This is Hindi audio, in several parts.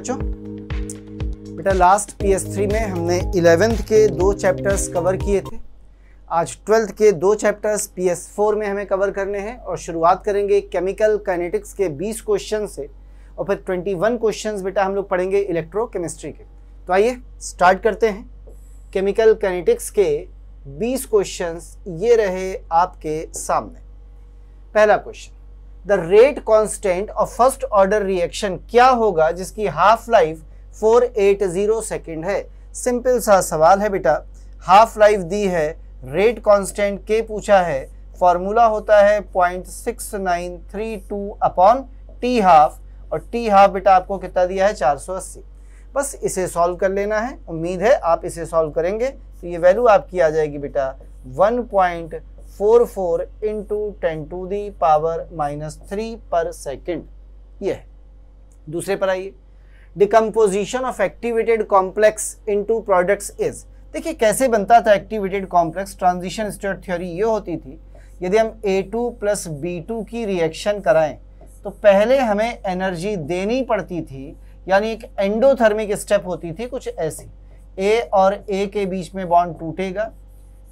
बच्चों। बेटा लास्ट पी में हमने इलेवेंथ के दो चैप्टर्स कवर किए थे। आज ट्वेल्थ के दो चैप्टर्स पी में हमें कवर करने हैं और शुरुआत करेंगे केमिकल काइनेटिक्स के 20 क्वेश्चन से और फिर 21 क्वेश्चंस बेटा हम लोग पढ़ेंगे इलेक्ट्रोकेमिस्ट्री के। तो आइए स्टार्ट करते हैं। केमिकल काइनेटिक्स के 20 क्वेश्चंस ये रहे आपके सामने। पहला question the rate constant of first order reaction क्या होगा, जिसकी हाफ़ लाइफ 480 सेकेंड है? सिंपल सा सवाल है बेटा। हाफ़ लाइफ दी है, रेट कांस्टेंट के पूछा है, फॉर्मूला होता है point six nine three two upon T half, और टी हाफ़ बेटा आपको कितना दिया है? 480 बस इसे सॉल्व कर लेना है। उम्मीद है आप इसे सॉल्व करेंगे तो ये वैल्यू आपकी आ जाएगी बेटा one point four four into ten to the power minus three per second ये है। दूसरे पर आइए। Decomposition of activated complex into products is देखिए कैसे बनता था activated complex transition state theory ये होती थी, यदि हम A two plus B two की रिएक्शन कराएँ तो पहले हमें एनर्जी देनी पड़ती थी, यानी एक एंडोथर्मिक स्टेप होती थी कुछ ऐसी। ए और ए के बीच में बॉन्ड टूटेगा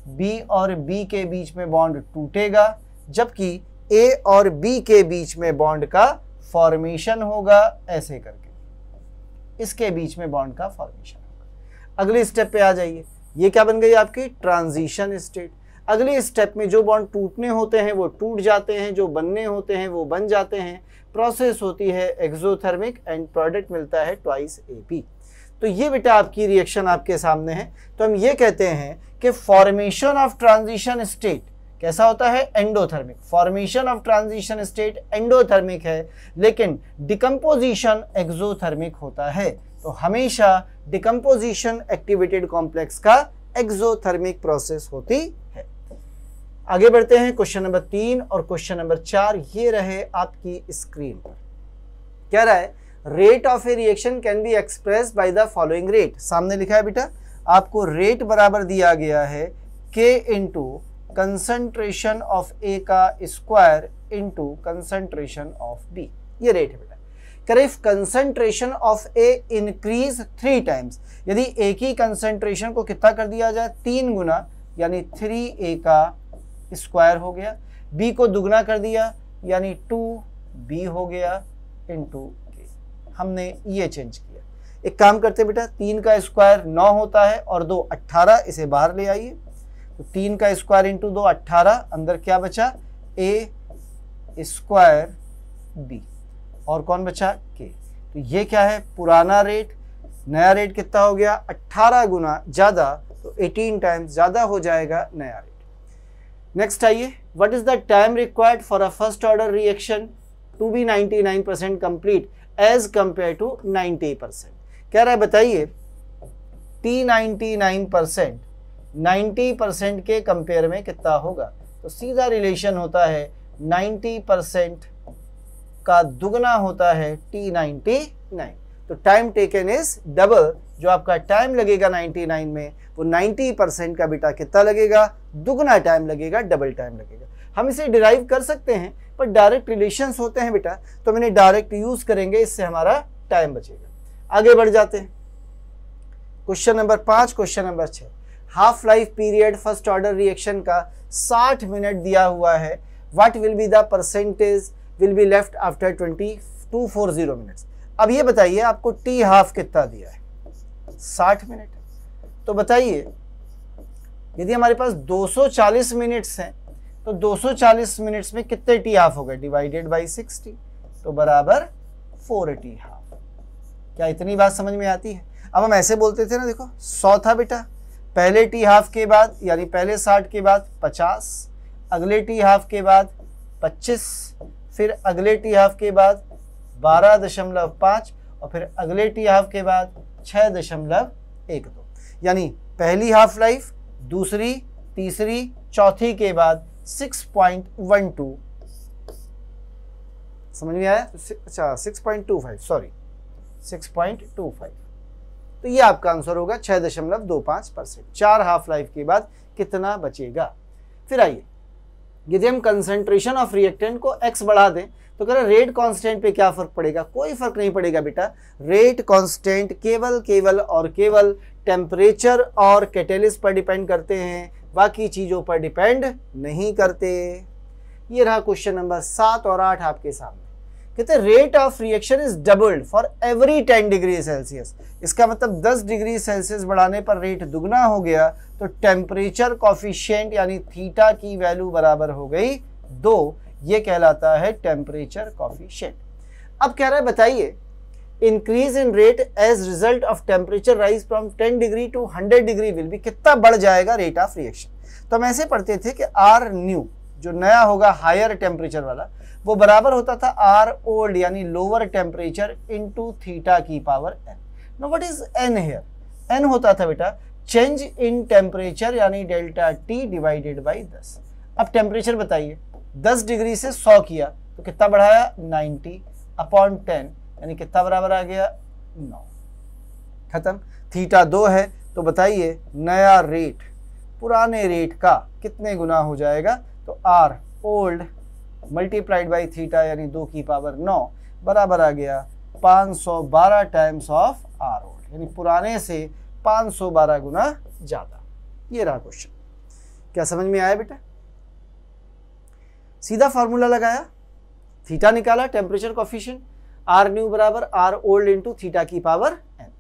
बी और बी के बीच में बॉन्ड टूटेगा, जबकि ए और बी के बीच में बॉन्ड का फॉर्मेशन होगा, ऐसे करके। इसके बीच में बॉन्ड का फॉर्मेशन होगा। अगले स्टेप पे आ जाइए। ये क्या बन गई आपकी? Transition state. अगले स्टेप में जो बॉन्ड टूटने होते हैं, वो टूट जाते हैं, जो बनने होते हैं, वो बन जाते हैं। प्रोसेस होती है एक्सोथर्मिक एंड प्रोडक्ट मिलता है ट्वाइस ए तो ये बेटा आपकी रिएक्शन आपके सामने है। तो हम ये कहते हैं कि फॉर्मेशन ऑफ़ ट्रांजिशन स्टेट कैसा होता है? Endothermic formation of transition state endothermic है, लेकिन डिकम्पोजिशन एक्सोथर्मिक होता है। तो हमेशा डिकम्पोजिशन एक्टिवेटेड कॉम्प्लेक्स का एक्सोथर्मिक प्रोसेस होती है। आगे बढ़ते हैं क्वेश्चन नंबर तीन और क्वेश्चन नंबर चार। ये रहे आपकी स्क्रीन पर। क्या रहा है rate of a reaction can be express by the following rate सामने लिखा है बेटा आपको रेट बराबर दिया गया है के इंटू कंसंट्रेशन ऑफ़ ए का square into concentration of B ये रेट है बेटा। कर if concentration of A increase three times यदि ए की कंसंट्रेशन को कितना कर दिया जाए? तीन गुना, यानी थ्री ए का स्क्वायर हो गया। बी को दुगना कर दिया, यानी टू बी हो गया इंटू हमने ये चेंज किया। एक काम करते बेटा, तीन का स्क्वायर नौ होता है और दो अट्ठारह, इसे बाहर ले आइए। तो तीन का स्क्वायर इंटू दो अट्ठारह, अंदर क्या बचा? ए स्क्वायर बी और कौन बचा? के तो ये क्या है? पुराना रेट नया रेट कितना हो गया? 18 गुना ज़्यादा तो 18 टाइम्स ज़्यादा हो जाएगा नया रेट नेक्स्ट आइए। What is the time required for a first order reaction to be 99 percent complete as compare to 90 percent कह रहा है, बताइए T ninety nine percent ninety percent के कंपेयर में कितना होगा? तो सीधा रिलेशन होता है नाइन्टी परसेंट का दुगना होता है टी नाइन्टी नाइन तो टाइम टेकन इज़ डबल जो आपका टाइम लगेगा 99 में, वो 90 परसेंट का बेटा कितना लगेगा? दुगना टाइम लगेगा डबल टाइम लगेगा. हम इसे डिराइव कर सकते हैं, पर डायरेक्ट रिलेशंस होते हैं बेटा तो मैंने डायरेक्ट यूज़ करेंगे, इससे हमारा टाइम बचेगा. आगे बढ़ जाते हैं। क्वेश्चन नंबर पाँच क्वेश्चन नंबर छह half life period first order reaction का 60 मिनट दिया हुआ है। What will be the percentage will be left after twenty two four zero minutes अब ये बताइए, आपको टी हाफ़ कितना दिया है? 60 मिनट तो बताइए, यदि हमारे पास 240 मिनट्स हैं तो 240 मिनट्स में कितने टी हाफ़ हो गए? डिवाइडेड बाई 60 तो बराबर फोर टी हाफ़ क्या इतनी बात समझ में आती है? अब हम ऐसे बोलते थे ना, देखो, सौ था बेटा, पहले टी हाफ़ के बाद, यानी पहले साठ के बाद पचास, अगले टी हाफ़ के बाद पच्चीस, फिर अगले टी हाफ़ के बाद बारह दशमलव पाँच और फिर अगले टी हाफ़ के बाद छः दशमलव एक दो। यानी पहली हाफ़ लाइफ, दूसरी, तीसरी, चौथी के बाद सिक्स पॉइंट वन टू समझ में आया? अच्छा six point two five sorry 6.25 तो ये आपका आंसर होगा छह दशमलव दो पाँच परसेंट। चार हाफ़ लाइफ के बाद कितना बचेगा? फिर आइए, यदि हम कंसंट्रेशन ऑफ़ रिएक्टेंट को x बढ़ा दें तो कह रहे रेट कांस्टेंट पे क्या फ़र्क पड़ेगा? कोई फ़र्क नहीं पड़ेगा बेटा। रेट कांस्टेंट केवल केवल और केवल टेम्परेचर और कैटेलिस्ट पर डिपेंड करते हैं। बाकी चीज़ों पर डिपेंड नहीं करते। ये रहा क्वेश्चन नंबर सात और आठ आपके सामने। कहते हैं rate of reaction is doubled for every ten degree Celsius इसका मतलब दस डिग्री सेल्सियस बढ़ाने पर रेट दुगना हो गया तो टेम्परेचर कॉफिशियंट यानी थीटा की वैल्यू बराबर हो गई दो। ये कहलाता है टेम्परेचर कॉफिशियंट अब कह रहा है, बताइए increase in rate as result of temperature rise from 10 degree to 100 degree will be कितना बढ़ जाएगा रेट ऑफ़ रिएक्शन तो हम ऐसे पढ़ते थे कि आर न्यू जो नया होगा हायर टेम्परेचर वाला वो बराबर होता था आर ओल्ड यानी लोअर टेम्परेचर इनटू थीटा की power N now what is N here N होता था बेटा चेंज इन टेम्परेचर यानी डेल्टा टी डिवाइडेड बाई दस. अब टेम्परेचर बताइए, दस डिग्री से सौ किया तो कितना बढ़ाया? नाइन्टी अपॉन टेन यानी कितना बराबर आ गया? नौ. खत्म. थीटा दो है तो बताइए, नया रेट पुराने रेट का कितने गुना हो जाएगा? तो R old multiplied by theta यानी दो की पावर नौ बराबर आ गया 512 टाइम्स ऑफ़ आर ओल्ड यानी पुराने से 512 गुना ज़्यादा। ये रहा क्वेश्चन क्या समझ में आया बेटा? सीधा फॉर्मूला लगाया थीटा निकाला टेम्परेचर कॉफिशियंट आर न्यू बराबर आर ओल्ड इंटू थीटा की power N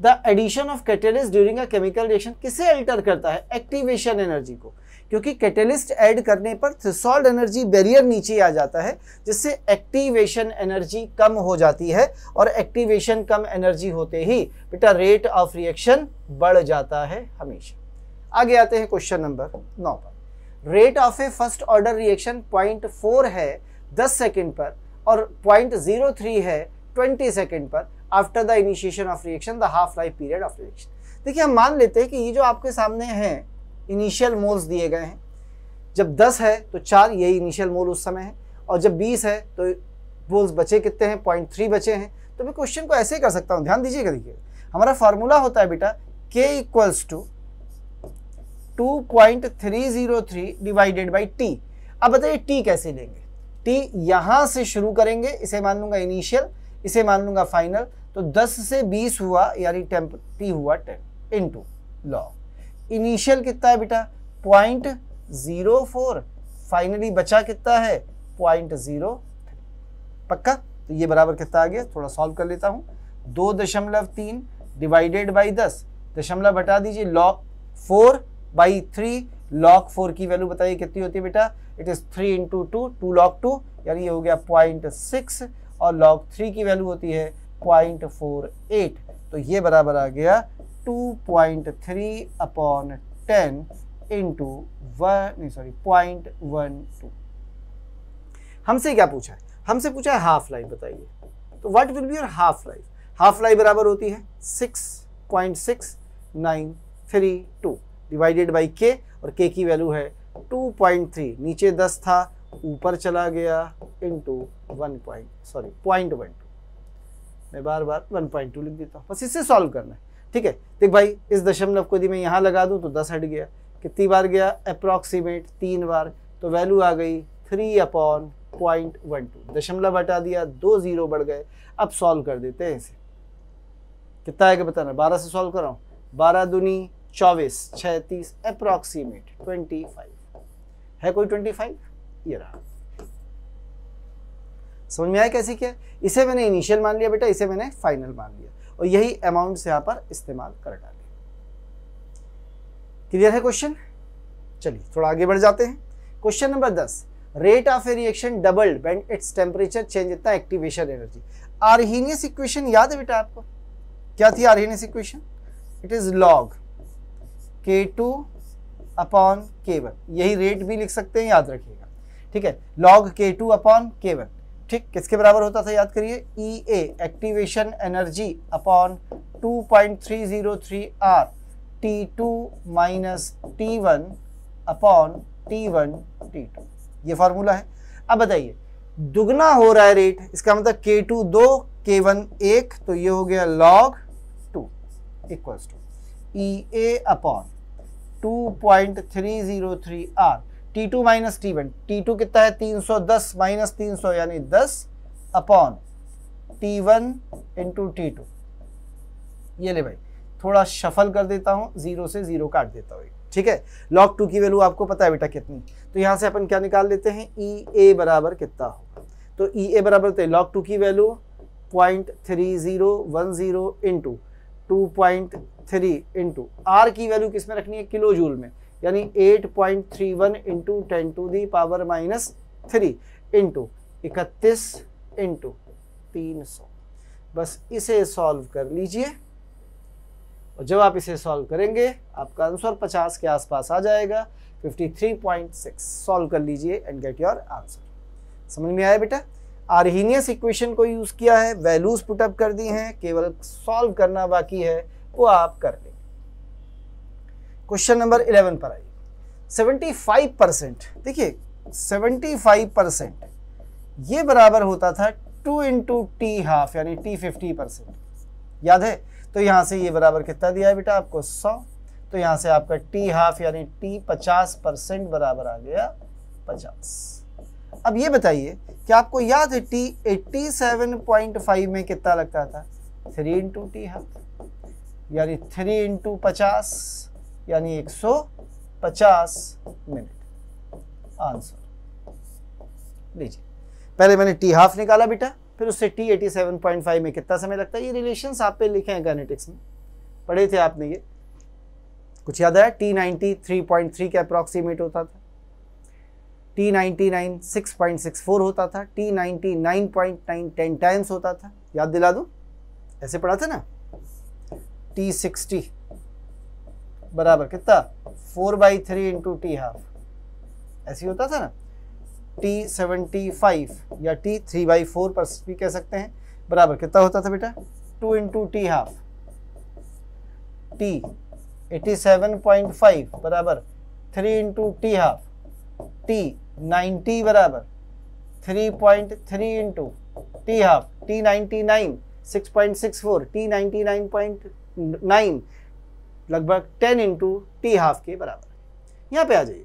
the addition of catalyst during a chemical reaction किसे अल्टर करता है? एक्टिवेशन एनर्जी को। क्योंकि कैटेलिस्ट ऐड करने पर थ्रिसॉल्ड एनर्जी बैरियर नीचे आ जाता है, जिससे एक्टिवेशन एनर्जी कम हो जाती है और एक्टिवेशन कम एनर्जी होते ही बेटा रेट ऑफ़ रिएक्शन बढ़ जाता है हमेशा। आगे आते हैं क्वेश्चन नंबर नौ पर। Rate of a first order reaction point four है दस सेकेंड पर और पॉइंट ज़ीरो थ्री है ट्वेंटी सेकेंड पर after the initiation of reaction the half life period of reaction देखिए हम मान लेते हैं कि ये जो आपके सामने है इनिशियल मोल्स दिए गए हैं। जब 10 है तो चार, यही इनिशियल मोल उस समय है। और जब 20 है तो मोल्स बचे कितने हैं? पॉइंट थ्री बचे हैं। तो मैं क्वेश्चन को ऐसे ही कर सकता हूँ। ध्यान दीजिएगा, देखिए। हमारा फार्मूला होता है बेटा K equals to two point three zero three divided by T अब बताइए टी कैसे लेंगे? टी यहाँ से शुरू करेंगे, इसे मान लूँगा इनिशियल इसे मान लूँगा फाइनल तो 10 से 20 हुआ, यानी टेम्प टी हुआ टेन इंटू लॉ इनिशियल कितना है बेटा? Point zero four. फाइनली बचा कितना है? पॉइंट ज़ीरो पक्का? तो ये बराबर कितना आ गया? थोड़ा सॉल्व कर लेता हूँ। दो दशमलव तीन डिवाइडेड बाई दस। दशमलव हटा दीजिए log four by three log four की वैल्यू बताइए कितनी होती है बेटा? It is three into two two log two यानी ये हो गया पॉइंट सिक्स और लॉग थ्री की वैल्यू होती है पॉइंट फोर एट तो ये बराबर आ गया two point three upon ten into one sorry point one two हमसे क्या पूछा है? हमसे पूछा है हाफ़ लाइफ बताइए। तो what will be your half life half life बराबर होती है six point six nine three two divided by K और के की वैल्यू है 2.3 नीचे 10 था, ऊपर चला गया into one point sorry point one two मैं बार बार 1.2 लिख देता हूँ। बस इससे सॉल्व करना है। ठीक है? देख भाई, इस दशमलव को यदि मैं यहाँ लगा दूँ तो 10 हट गया। कितनी बार गया? अप्रॉक्सीमेट तीन बार। तो वैल्यू आ गई three upon point one two दशमलव हटा दिया, दो ज़ीरो बढ़ गए। अब सॉल्व कर देते हैं इसे। कितना आएगा बताना? बारह से सॉल्व कर रहा हूँ बारह दुनी चौबीस छत्तीस अप्रॉक्सीमेट ट्वेंटी फाइव है कोई ट्वेंटी फाइव ये रहा। समझ में आया कैसे क्या? इसे मैंने इनिशियल मान लिया बेटा, इसे मैंने फाइनल मान लिया। और यही अमाउंट यहाँ पर इस्तेमाल कर डाले। क्लियर है क्वेश्चन चलिए, थोड़ा आगे बढ़ जाते हैं। क्वेश्चन नंबर दस rate of A reaction doubled when it's temperature change इतना एक्टिवेशन एनर्जी आर्हीनियस इक्वेशन याद है बेटा आपको? क्या थी Arrhenius equation it is log K two upon K one यही रेट भी लिख सकते हैं, याद रखिएगा। ठीक है लॉग के टू अपॉन के वन ठीक, किसके बराबर होता था याद करिए? E A activation energy upon two point three zero three R T two minus T one upon T one T two ये फॉर्मूला है। अब बताइए, दुगना हो रहा है रेट इसका मतलब के टू दो के वन एक तो ये हो गया log two equals to E A upon 2.303 R T two minus T one T two कितना है? तीन सौ दस माइनस तीन सौ, यानी दस upon T one into T two ये ले भाई, थोड़ा शफल कर देता हूँ ज़ीरो से ज़ीरो काट देता हूँ। ठीक है? लॉग टू की वैल्यू आपको पता है बेटा कितनी। तो यहाँ से अपन क्या निकाल लेते हैं? ई ए बराबर कितना होगा। तो ई ए बराबर तो लॉग टू की value point three zero one zero into two point three into R की वैल्यू किसमें रखनी है? किलो जूल में। यानी eight point three one into ten to the power minus three into इकतीस इंटू तीन सौ। बस इसे सॉल्व कर लीजिए। और जब आप इसे सॉल्व करेंगे, आपका आंसर 50 के आसपास आ जाएगा। 53.6 सॉल्व कर लीजिए एंड गेट योर आंसर समझ में आया बेटा? आर्हीनियस इक्वेशन को यूज़ किया है वैल्यूज़ पुटअप कर दी हैं, केवल सॉल्व करना बाकी है, वो आप कर लेंगे क्वेश्चन नंबर 11 पर आइए। 75 परसेंट, देखिए 75 परसेंट, ये बराबर होता था टू इंटू टी हाफ़ यानी टी फिफ्टी परसेंट। याद है? तो यहाँ से ये बराबर कितना दिया है बेटा आपको? सौ। तो यहाँ से आपका टी हाफ़ यानी टी पचास परसेंट बराबर आ गया पचास। अब ये बताइए कि आपको याद है T eighty seven point five में कितना लगता था? थ्री इंटू टी हाफ़ यानी थ्री इंटू पचास। यानी एक सौ पचास मिनट। आंसर। लीजिए। पहले मैंने टी हाफ़ निकाला बेटा, फिर उससे T eighty seven point five में कितना समय लगता है? ये रिलेशन आप पे लिखे हैं गानेटिक्स में। पढ़े थे आपने ये। कुछ याद आया? T ninety three point three के अप्रॉक्सीमेट होता था। T ninety nine six point six four होता था। T ninety nine point nine ten times होता था। याद दिला दो? ऐसे पढ़ा था ना? टी सिक्सटी बराबर कितना? Four by three into T half. ऐसे होता था ना? टी सेवेंटी फाइव या टी थ्री बाई फोर पर भी कह सकते हैं। बराबर कितना होता था बेटा? Two into T half. T eighty seven point five बराबर three into T half. T ninety बराबर three point three into T half. T ninety nine, six point six four, T ninety nine point nine लगभग टेन इंटू टी हाफ़ के बराबर। यहाँ पे आ जाइए।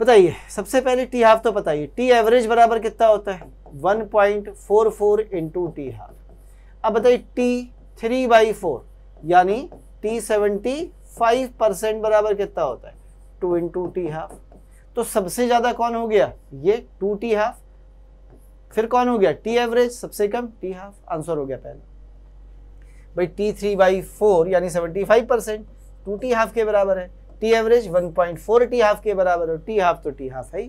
बताइए, सबसे पहले टी हाफ़ तो बताइए टी एवरेज बराबर कितना होता है? One point four four into T half अब बताइए टी थ्री बाई फोर यानी टी सेवेंटी फाइव परसेंट बराबर कितना होता है? टू इंटू टी हाफ़ तो सबसे ज़्यादा कौन हो गया? ये टू टी हाफ़ फिर कौन हो गया? टी एवरेज सबसे कम टी हाफ़ आंसर हो गया पहले। भाई टी थ्री बाई फोर यानी seventy five percent two T half के बराबर है। टी एवरेज 1.4 टी हाफ़ के बराबर हो टी हाफ़ तो टी हाफ़ है ही।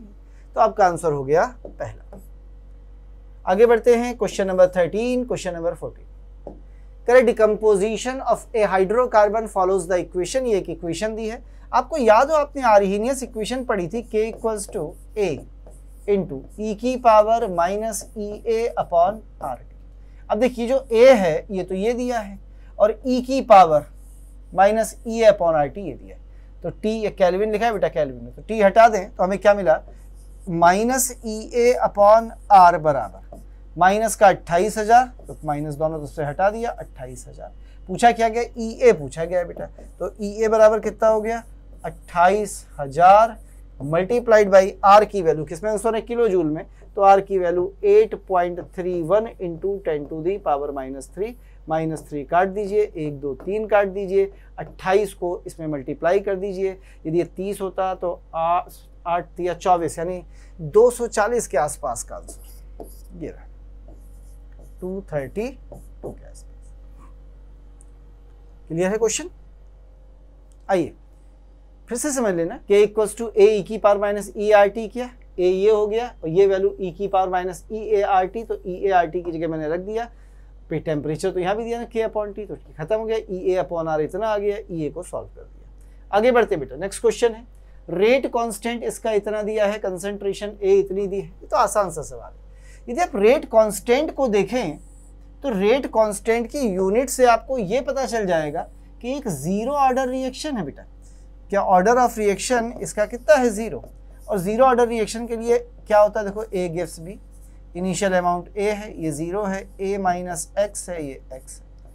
तो आपका आंसर हो गया पहला। आगे बढ़ते हैं question number thirteen question number fourteen correct decomposition of a hydrocarbon follows the equation ये एक इक्वेशन दी है। आपको याद हो, आपने आर्हीनियस इक्वेशन पढ़ी थी K equals to A into E की power minus E A upon R अब देखिए, जो ए है, ये तो ये दिया है और ई e की power minus E A upon R T ये दिया है। तो टी ये कैलविन लिखा है, बेटा कैलविन में तो टी हटा दें तो हमें क्या मिला? Minus E A upon R बराबर। माइनस का अट्ठाईस हज़ार तो माइनस दोनों तो उससे हटा दिया, अट्ठाईस हज़ार। पूछा क्या गया? ई ए पूछा गया बेटा। तो ई ए बराबर कितना हो गया? अट्ठाईस हज़ार मल्टीप्लाइड बाई आर की वैल्यू किसमें? आंसर किलो जूल में। तो आर की value eight point three one into ten to the power minus three minus three काट दीजिए, एक, दो, तीन काट दीजिए, अट्ठाईस को इसमें मल्टीप्लाई कर दीजिए। यदि ये तीस होता तो आठ या चौबीस, यानी दो सौ चालीस के आसपास का आंसर ये रहा। टू थर्टी टू के आसपास क्लियर है क्वेश्चन आइए। फिर से समझ लेना के इक्वल्स टू ए की power minus E R T क्या ए ये हो गया और ये वैल्यू ई की power minus E A R T तो ई ए आर टी की जगह मैंने रख दिया। पे टेम्परेचर तो यहाँ भी दिया ना के अपॉन टी तो खत्म हो गया। ई ए अपॉन आर इतना आ गया ई ए को सॉल्व कर दिया। आगे बढ़ते बेटा नेक्स्ट क्वेश्चन है। रेट कांस्टेंट इसका इतना दिया है कंसंट्रेशन ए इतनी दी है। ये तो आसान सा सवाल है। यदि आप रेट कांस्टेंट को देखें तो रेट कांस्टेंट की यूनिट से आपको ये पता चल जाएगा कि एक ज़ीरो ऑर्डर रिएक्शन है बेटा। क्या ऑर्डर ऑफ़ रिएक्शन इसका कितना है? ज़ीरो और ज़ीरो ऑर्डर रिएक्शन के लिए क्या होता है? देखो A gives B initial amount A है, ये ज़ीरो है ए माइनस एक्स है, ये एक्स है।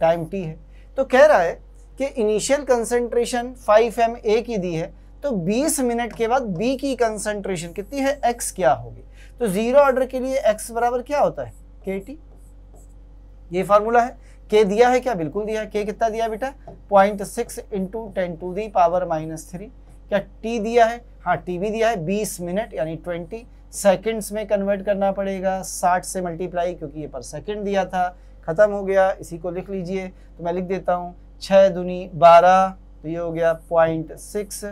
टाइम टी है। तो कह रहा है कि इनिशियल कंसंट्रेशन 5 एम ए की दी है तो 20 मिनट के बाद बी की कंसंट्रेशन कितनी है? एक्स क्या होगी? तो ज़ीरो ऑर्डर के लिए एक्स बराबर क्या होता है? के टी ये फार्मूला है। के दिया है क्या? बिल्कुल दिया है। के कितना दिया बेटा? Point six into ten to the power minus three क्या टी दिया है? हाँ टी भी दिया है, बीस मिनट, यानी ट्वेंटी सेकेंड्स में कन्वर्ट करना पड़ेगा, साठ से मल्टीप्लाई क्योंकि ये पर सेकेंड दिया था, ख़त्म हो गया, इसी को लिख लीजिए। तो मैं लिख देता हूँ छः दुनी बारह तो ये हो गया पॉइंट सिक्स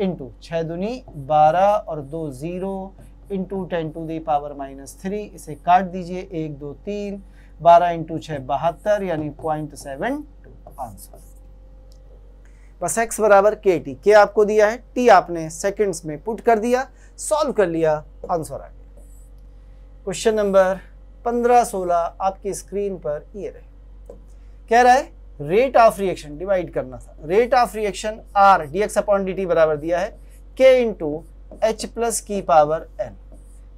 इंटू छः दुनी बारह और दो zero into ten to the power minus three इसे काट दीजिए, एक, दो, तीन, बारह इंटू छः बहत्तर, यानी पॉइंट सेवन टू आंसर बस x बराबर के टी के आपको दिया है टी आपने सेकंड्स में पुट कर दिया सॉल्व कर लिया आंसर आ गया। क्वेश्चन नंबर पंद्रह सोलह आपकी स्क्रीन पर ये रहे। कह रहा है रेट ऑफ़ रिएक्शन डिवाइड करना था। Rate of reaction R D X upon D T बराबर दिया है के इंटू एच प्लस की पावर एन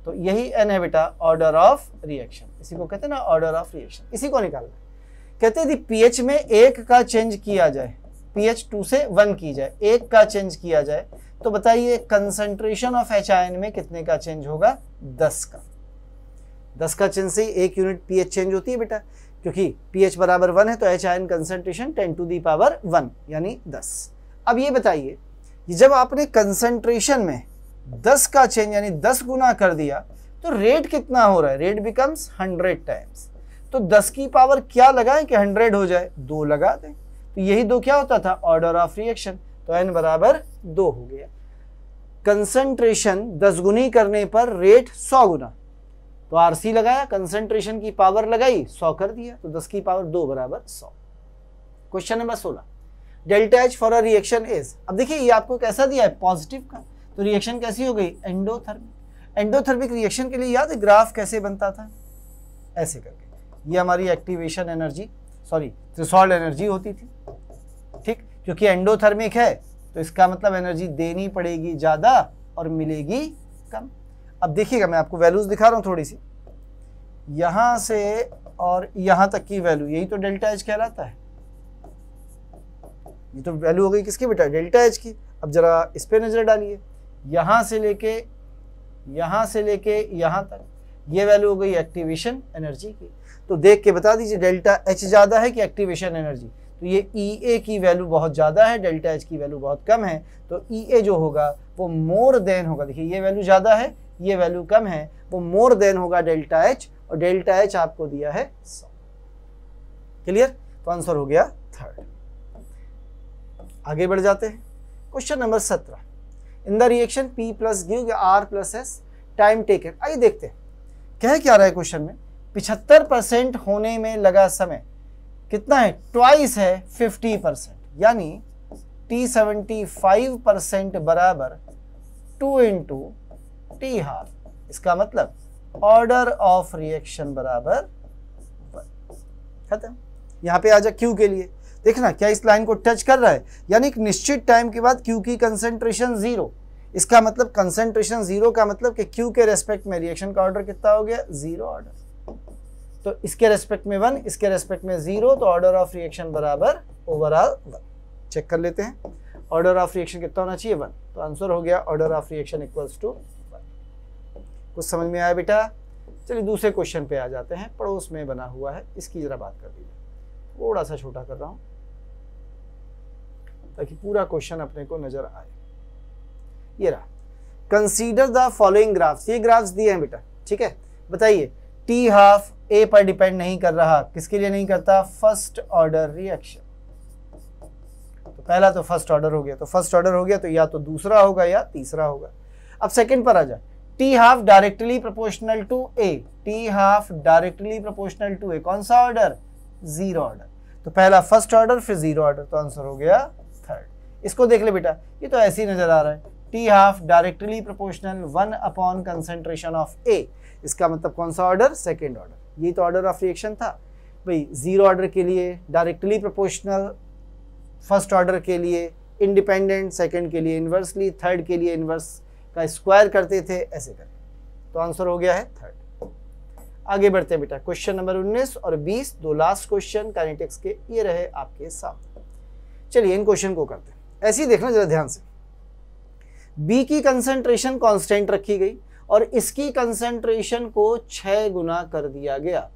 तो यही एन है बेटा ऑर्डर ऑफ़ रिएक्शन इसी को कहते हैं ना ऑर्डर ऑफ़ रिएक्शन इसी को निकालना कहते हैं पीएच में एक का चेंज किया जाए पीएच टू से वन की जाए। एक का चेंज किया जाए तो बताइए कंसंट्रेशन ऑफ़ एच में कितने का चेंज होगा? दस का। दस का चेंज से एक यूनिट पीएच चेंज होती है बेटा, क्योंकि पीएच बराबर वन है तो H ion concentration ten to the power one यानी दस। अब ये बताइए जब आपने कंसंट्रेशन में दस का चेंज यानी दस गुना कर दिया तो रेट कितना हो रहा है? रेट बिकम्स हंड्रेड टाइम्स तो दस की पावर क्या लगाए कि हंड्रेड हो जाए? दो लगा दें। तो यही दो क्या होता था? ऑर्डर ऑफ़ रिएक्शन तो एन बराबर दो हो गया। कंसंट्रेशन दस गुनी करने पर रेट सौ गुना। तो आर सी लगाया कंसंट्रेशन की पावर लगाई, सौ कर दिया। तो दस की पावर दो बराबर सौ। क्वेश्चन नंबर सोलह। Delta H for a reaction is अब देखिए, ये आपको कैसा दिया है? पॉजिटिव का। तो रिएक्शन कैसी हो गई? एंडोथर्मिक एंडोथर्मिक रिएक्शन के लिए याद है ग्राफ कैसे बनता था? ऐसे करके। ये हमारी activation energy sorry threshold energy होती थी। क्योंकि एंडोथर्मिक है तो इसका मतलब एनर्जी देनी पड़ेगी ज़्यादा और मिलेगी कम। अब देखिएगा, मैं आपको वैल्यूज़ दिखा रहा हूँ थोड़ी सी। यहाँ से और यहाँ तक की वैल्यू यही तो डेल्टा एच कहलाता है। ये तो वैल्यू हो गई किसकी बेटा? डेल्टा एच की। अब ज़रा इस पर नज़र डालिए। यहाँ से लेके, यहाँ से लेके यहाँ तक, ये वैल्यू हो गई एक्टिवेशन एनर्जी की। तो देख के बता दीजिए डेल्टा एच ज़्यादा है कि एक्टिवेशन एनर्जी तो ये ई e ए की वैल्यू बहुत ज़्यादा है डेल्टा एच की वैल्यू बहुत कम है तो ई e ए जो होगा वो मोर देन होगा। देखिए, ये वैल्यू ज़्यादा है, ये वैल्यू कम है, वो मोर देन होगा डेल्टा एच और डेल्टा एच आपको दिया है सौ। क्लियर तो आंसर हो गया थर्ड आगे बढ़ जाते हैं। क्वेश्चन नंबर सत्रह। In the reaction P plus give R plus S time taken आइए देखते हैं। कह क्या रहा है क्वेश्चन में? पिछहत्तर परसेंट होने में लगा समय। कितना है? ट्वाइस है फिफ्टी परसेंट यानी टी सेवेंटी फाइव परसेंट बराबर टू इंटू टी हाफ़ इसका मतलब ऑर्डर ऑफ़ रिएक्शन बराबर खत्म. यहाँ पे आ जा क्यू के लिए. देखना क्या इस लाइन को टच कर रहा है? यानी एक निश्चित टाइम के बाद क्यू की कंसेंट्रेशन ज़ीरो इसका मतलब कंसेंट्रेशन ज़ीरो का मतलब कि क्यू के रेस्पेक्ट में रिएक्शन का ऑर्डर कितना हो गया? ज़ीरो ऑर्डर तो इसके रेस्पेक्ट में वन इसके रेस्पेक्ट में ज़ीरो तो ऑर्डर ऑफ़ रिएक्शन बराबर ओवरऑल वन चेक कर लेते हैं। ऑर्डर ऑफ़ रिएक्शन कितना होना चाहिए? वन तो आंसर हो गया order of reaction equals to one कुछ समझ में आया बेटा? चलिए दूसरे क्वेश्चन पे आ जाते हैं। पड़ोस में बना हुआ है। इसकी जरा बात कर दीजिए थोड़ा सा छोटा कर रहा हूँ। ताकि पूरा क्वेश्चन अपने को नज़र आए। ये रहा। कंसीडर द फॉलोइंग ग्राफ्स ये ग्राफ्स दिए हैं बेटा। ठीक है? बताइए। टी हाफ़ ए पर डिपेंड नहीं कर रहा, किसके लिए नहीं करता? फ़र्स्ट ऑर्डर रिएक्शन तो पहला तो फ़र्स्ट ऑर्डर हो गया तो फ़र्स्ट ऑर्डर हो गया तो या तो दूसरा होगा या तीसरा होगा। अब सेकंड पर आ जाए। T half directly proportional to A T half directly proportional to A कौन सा ऑर्डर ज़ीरो ऑर्डर तो पहला फ़र्स्ट ऑर्डर फिर ज़ीरो ऑर्डर तो आंसर हो गया थर्ड इसको देख ले बेटा, ये तो ऐसे ही नज़र आ रहा है। T half directly proportional one upon concentration of A इसका मतलब कौन सा ऑर्डर सेकेंड ऑर्डर ये तो ऑर्डर ऑफ़ रिएक्शन था। भाई ज़ीरो ऑर्डर के लिए डायरेक्टली प्रोपोर्शनल फ़र्स्ट ऑर्डर के लिए इंडिपेंडेंट सेकंड के लिए इन्वर्सली थर्ड के लिए इन्वर्स का स्क्वायर करते थे, ऐसे करके। तो आंसर हो गया है थर्ड आगे बढ़ते हैं बेटा क्वेश्चन नंबर 19 और 20 दो लास्ट क्वेश्चन काइनेटिक्स के, ये रहे आपके सामने। चलिए, इन क्वेश्चन को करते हैं। ऐसे ही देखना जरा ध्यान से। बी की कंसंट्रेशन कांस्टेंट रखी गई। और इसकी कंसंट्रेशन को छह गुना कर दिया गया।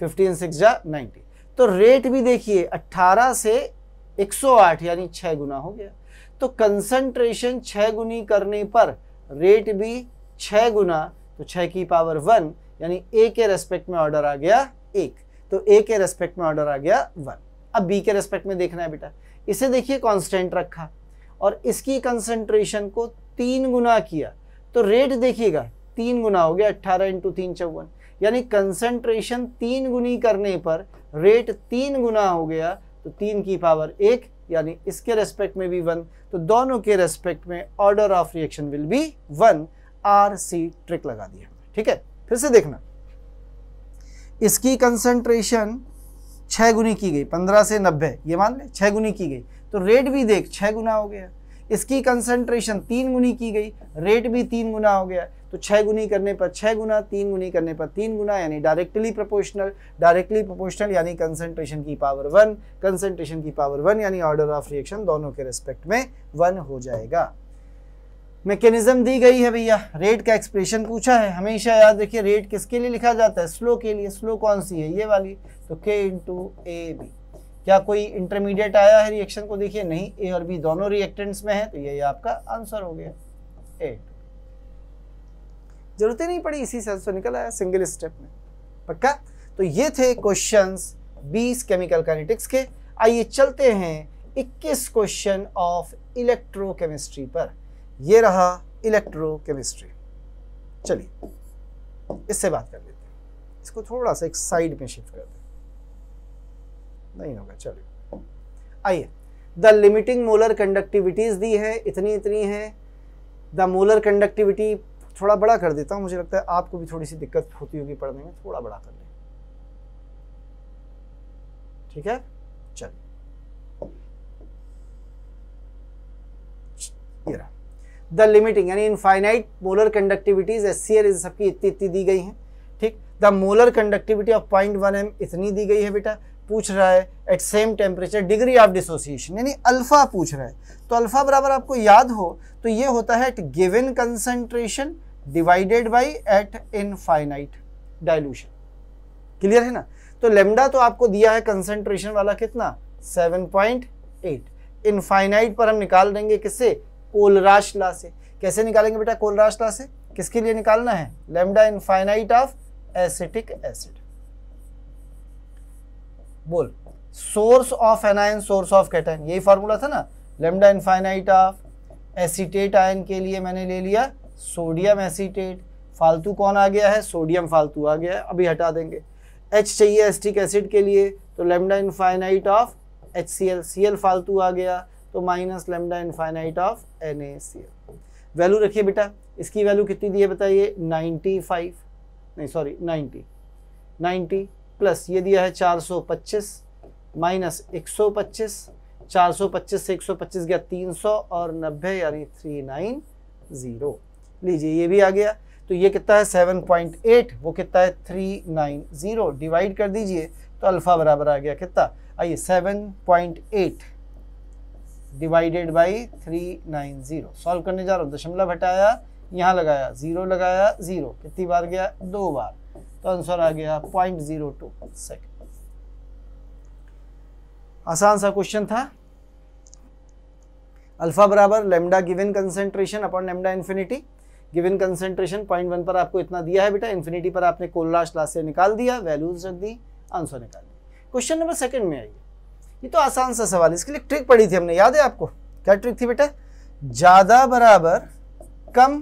फिफ्टीन सिक्स जा नाइनटी तो रेट भी देखिए 18 से 108 यानी छह गुना हो गया। तो कंसंट्रेशन छह गुनी करने पर रेट भी छह गुना तो छह की पावर वन यानी ए के रेस्पेक्ट में ऑर्डर आ गया एक। तो ए के रेस्पेक्ट में ऑर्डर आ गया वन अब बी के रेस्पेक्ट में देखना है बेटा। इसे देखिए कांस्टेंट रखा। और इसकी कंसंट्रेशन को तीन गुना किया। तो रेट देखिएगा, तीन गुना हो गया अट्ठारह इंटू तीन चौवन। यानी कंसंट्रेशन तीन गुनी करने पर रेट तीन गुना हो गया तो तीन की पावर एक, यानी इसके रेस्पेक्ट में भी वन तो दोनों के रेस्पेक्ट में order of reaction will be one R C trick लगा दिया। ठीक है? फिर से देखना। इसकी कंसंट्रेशन छह गुनी की गई, पंद्रह से नब्बे, ये मान ले, छह गुनी की गई। तो रेट भी देख, छह गुना हो गया। इसकी कंसंट्रेशन तीन गुनी की गई रेट भी तीन गुना हो गया। तो छह गुनी करने पर छह गुना, तीन गुनी करने पर तीन गुना, यानी डायरेक्टली प्रोपोर्शनल डायरेक्टली प्रोपोर्शनल यानी कंसंट्रेशन की पावर वन कंसंट्रेशन की पावर वन यानी ऑर्डर ऑफ़ रिएक्शन दोनों के रिस्पेक्ट में वन हो जाएगा। मैकेनिज्म दी गई है भैया। रेट का एक्सप्रेशन पूछा है। हमेशा याद रखिए रेट किसके लिए लिखा जाता है? स्लो के लिए। स्लो कौन सी है? ये वाली। तो के इंटू ए बी क्या कोई इंटरमीडिएट आया है रिएक्शन को? देखिए, नहीं ए और बी दोनों रिएक्टेंट्स में है तो ये आपका आंसर हो गया। एट ज़रूरत ही नहीं पड़ी, इसी से आंसर निकल आया सिंगल स्टेप में। पक्का? तो ये थे क्वेश्चंस 20 केमिकल काइनेटिक्स के। आइए चलते हैं 21 क्वेश्चन ऑफ़ इलेक्ट्रोकेमिस्ट्री पर। ये रहा इलेक्ट्रोकेमिस्ट्री चलिए, इससे बात कर लेते हैं। इसको थोड़ा सा एक साइड में शिफ्ट कर दें। नहीं होगा, चलिए। आइए, द लिमिटिंग मोलर कंडक्टिविटीज दी है, इतनी इतनी है। द मोलर कंडक्टिविटी थोड़ा बड़ा कर देता हूँ, मुझे लगता है आपको भी थोड़ी सी दिक्कत होती होगी पढ़ने में, थोड़ा बड़ा कर लें। ठीक है? चल द लिमिटिंग, यानी infinite molar conductivities, S C L सबकी इतनी इतनी दी गई हैं। ठीक? The molar conductivity of point one M इतनी दी गई है बेटा। पूछ रहा है at same temperature degree of dissociation यानी अल्फ़ा पूछ रहा है। तो अल्फ़ा बराबर आपको याद हो तो ये होता है at given concentration divided by at infinite dilution clear है ना? तो लेमडा तो आपको दिया है कंसंट्रेशन वाला कितना? 7.8 इनफाइनाइट पर हम निकाल देंगे किससे? कोलराश ला से। कैसे निकालेंगे बेटा? कोलराश ला से। किसके लिए निकालना है? Lambda infinite of acetic acid बोल। Source of anion, source of cation, यही फॉर्मूला था ना? Lambda infinite of acetate ion के लिए मैंने ले लिया। सोडियम एसिटेट, फालतू कौन आ गया है? सोडियम फालतू आ गया है, अभी हटा देंगे। एच चाहिए एस्टिक एसिड के लिए तो lambda infinite of H C L C L फालतू आ गया तो minus lambda infinite of N A C L value रखिए बेटा, इसकी वैल्यू कितनी दी है बताइए? Ninety five. नहीं, सॉरी नाइन्टी नाइन्टी प्लस ये दिया है 425 माइनस 125 425 से 125 गया 300 और 90 यानी 390 लीजिए, ये भी आ गया। तो ये कितना है? 7.8 वो कितना है? 390 डिवाइड कर दीजिए तो अल्फ़ा बराबर आ गया कितना? आइए 7.8 डिवाइडेड बाई 390 सॉल्व करने जा रहा हूँ, दशमलव हटाया, यहाँ लगाया, ज़ीरो लगाया, ज़ीरो। कितनी बार गया? दो बार। तो आंसर आ गया पॉइंट ज़ीरो टू। सेकेंड आसान सा क्वेश्चन था। अल्फ़ा बराबर, lambda given concentration upon lambda infinity. Given concentration point one पर आपको इतना दिया है बेटा, इन्फिनिटी पर आपने कोल्लाश लाश से निकाल दिया, वैल्यूज़ रख दी, आंसर निकाल दिया। क्वेश्चन नंबर सेकंड में आइए। ये तो आसान सा सवाल इसके लिए ट्रिक पढ़ी थी हमने, याद है आपको? क्या ट्रिक थी बेटा? ज़्यादा बराबर कम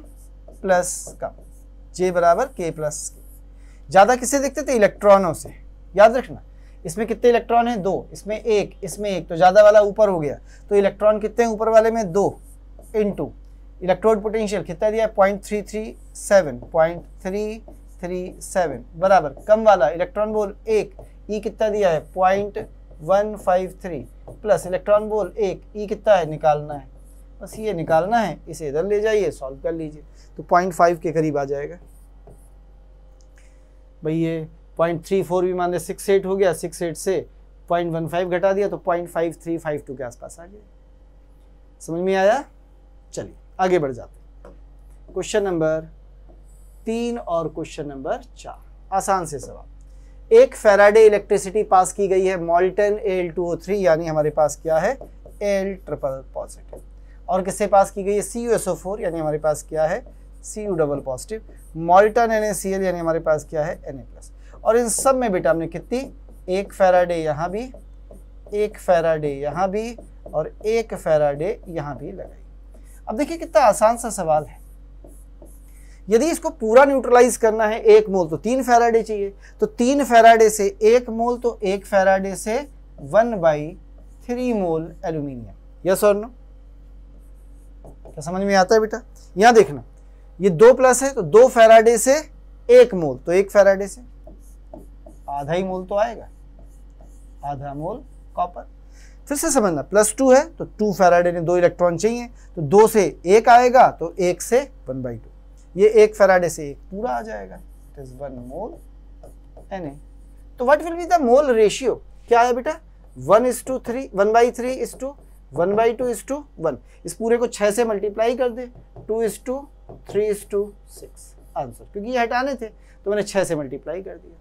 प्लस कम, जे बराबर के प्लस ज़्यादा किससे देखते थे? इलेक्ट्रॉनों से। याद रखना, इसमें कितने इलेक्ट्रॉन हैं? दो। इसमें एक इसमें एक तो ज़्यादा वाला ऊपर हो गया। तो इलेक्ट्रॉन कितने हैं ऊपर वाले में? दो। इन टू इलेक्ट्रोड पोटेंशियल कितना दिया? Point three three seven. Point three three seven. बराबर। कम वाला, इलेक्ट्रॉन बोल एक, ई कितना दिया है? Point one five three. Plus electron बोल एक, ई कितना है? निकालना है। बस ये निकालना है, इसे इधर ले जाइए, सॉल्व कर लीजिए। तो पॉइंट फाइव के करीब आ जाएगा। भाई ये पॉइंट थ्री फोर भी मान लें सिक्स एट हो गया, सिक्स एट से पॉइंट वन फाइव घटा दिया तो point five three five two के आसपास आ गया। समझ में आया? चलिए, आगे बढ़ जाते क्वेश्चन नंबर तीन और क्वेश्चन नंबर चार। आसान से सवाल। एक फेराडे इलेक्ट्रिसिटी पास की गई है molten L two O three, यानी हमारे पास क्या है? L triple positive. और किससे पास की गई है? C U S O four, यानी हमारे पास क्या है? C U double positive molten N A C L यानी हमारे पास क्या है एन ए प्लस और इन सब में बेटा हमने कितनी? एक फेराडे यहाँ भी, एक फेराडे यहाँ भी और एक फेराडे यहाँ भी लगाई. अब देखिए कितना आसान सा सवाल है. यदि इसको पूरा न्यूट्रलाइज करना है एक मोल तो तीन फेराडे चाहिए. तो तीन फेराडे से एक मोल तो एक फेराडे से one by three mole aluminium yes और नो क्या समझ में आता है बेटा? यहाँ देखना. ये दो प्लस है तो दो फेराडे से एक मोल तो एक फेराडे से। आधा ही मोल तो आएगा। आधा मोल कॉपर। फिर से समझना, प्लस टू है तो टू फेराडे ने दो इलेक्ट्रॉन चाहिए तो दो से एक आएगा तो एक से वन बाई टू। ये एक फेराडे से एक पूरा आ जाएगा। It is one mole N A तो what will be the mole ratio क्या है बेटा? One is to three one by three is to one by two is to one. इस पूरे को छह से मल्टीप्लाई कर दे। Two is to three is to six answer, क्योंकि ये हटाने थे तो मैंने छह से मल्टीप्लाई कर दिया।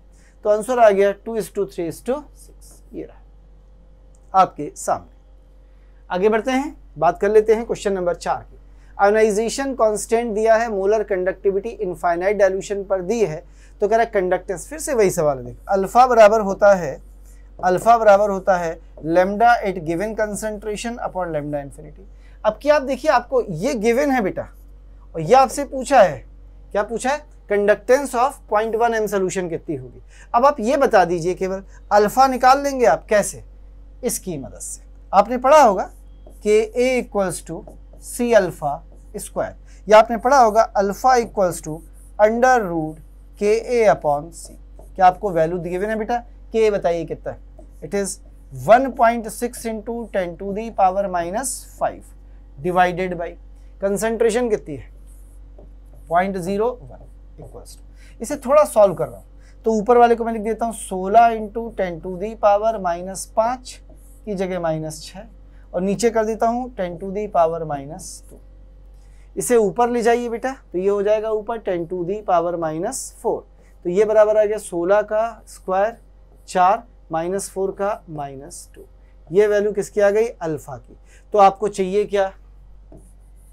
तो आंसर आ गया two is to three is to six, ये रहा। आपके सामने। आगे बढ़ते हैं, बात कर लेते हैं क्वेश्चन नंबर चार की। आयोनाइजेशन कांस्टेंट दिया है मोलर कंडक्टिविटी इनफाइनाइट डाइल्यूशन पर दी है तो कह रहा है कंडक्टेंस फिर से वही सवाल है अल्फ़ा बराबर होता है अल्फ़ा बराबर होता है lambda at given concentration upon lambda infinity अब क्या आप देखिए, आपको ये गिवन है बेटा और ये आपसे पूछा है, क्या पूछा है? Conductance of point one M solution कितनी होगी? अब आप ये बता दीजिए केवल अल्फ़ा निकाल लेंगे आप कैसे? इसकी मदद से। आपने पढ़ा होगा कि A equals to C alpha square या आपने पढ़ा होगा alpha equals to under root K A upon सी क्या आपको वैल्यू गिवन ना बेटा? के बताइए कितना है? It is 1.6 point six into ten to the power minus five divided by concentration कितनी है? पॉइंट ज़ीरो वन इक्वल्स इसे थोड़ा सॉल्व कर रहा हूँ। तो ऊपर वाले को मैं लिख देता हूँ, सोलह into ten to the power minus पाँच की जगह माइनस छः और नीचे कर देता हूँ ten to the power minus two इसे ऊपर ले जाइए बेटा तो ये हो जाएगा ऊपर ten to the power minus four तो ये बराबर आ गया सोलह का स्क्वायर चार माइनस फोर का माइनस टू ये वैल्यू किसकी आ गई? अल्फ़ा की. तो आपको चाहिए क्या?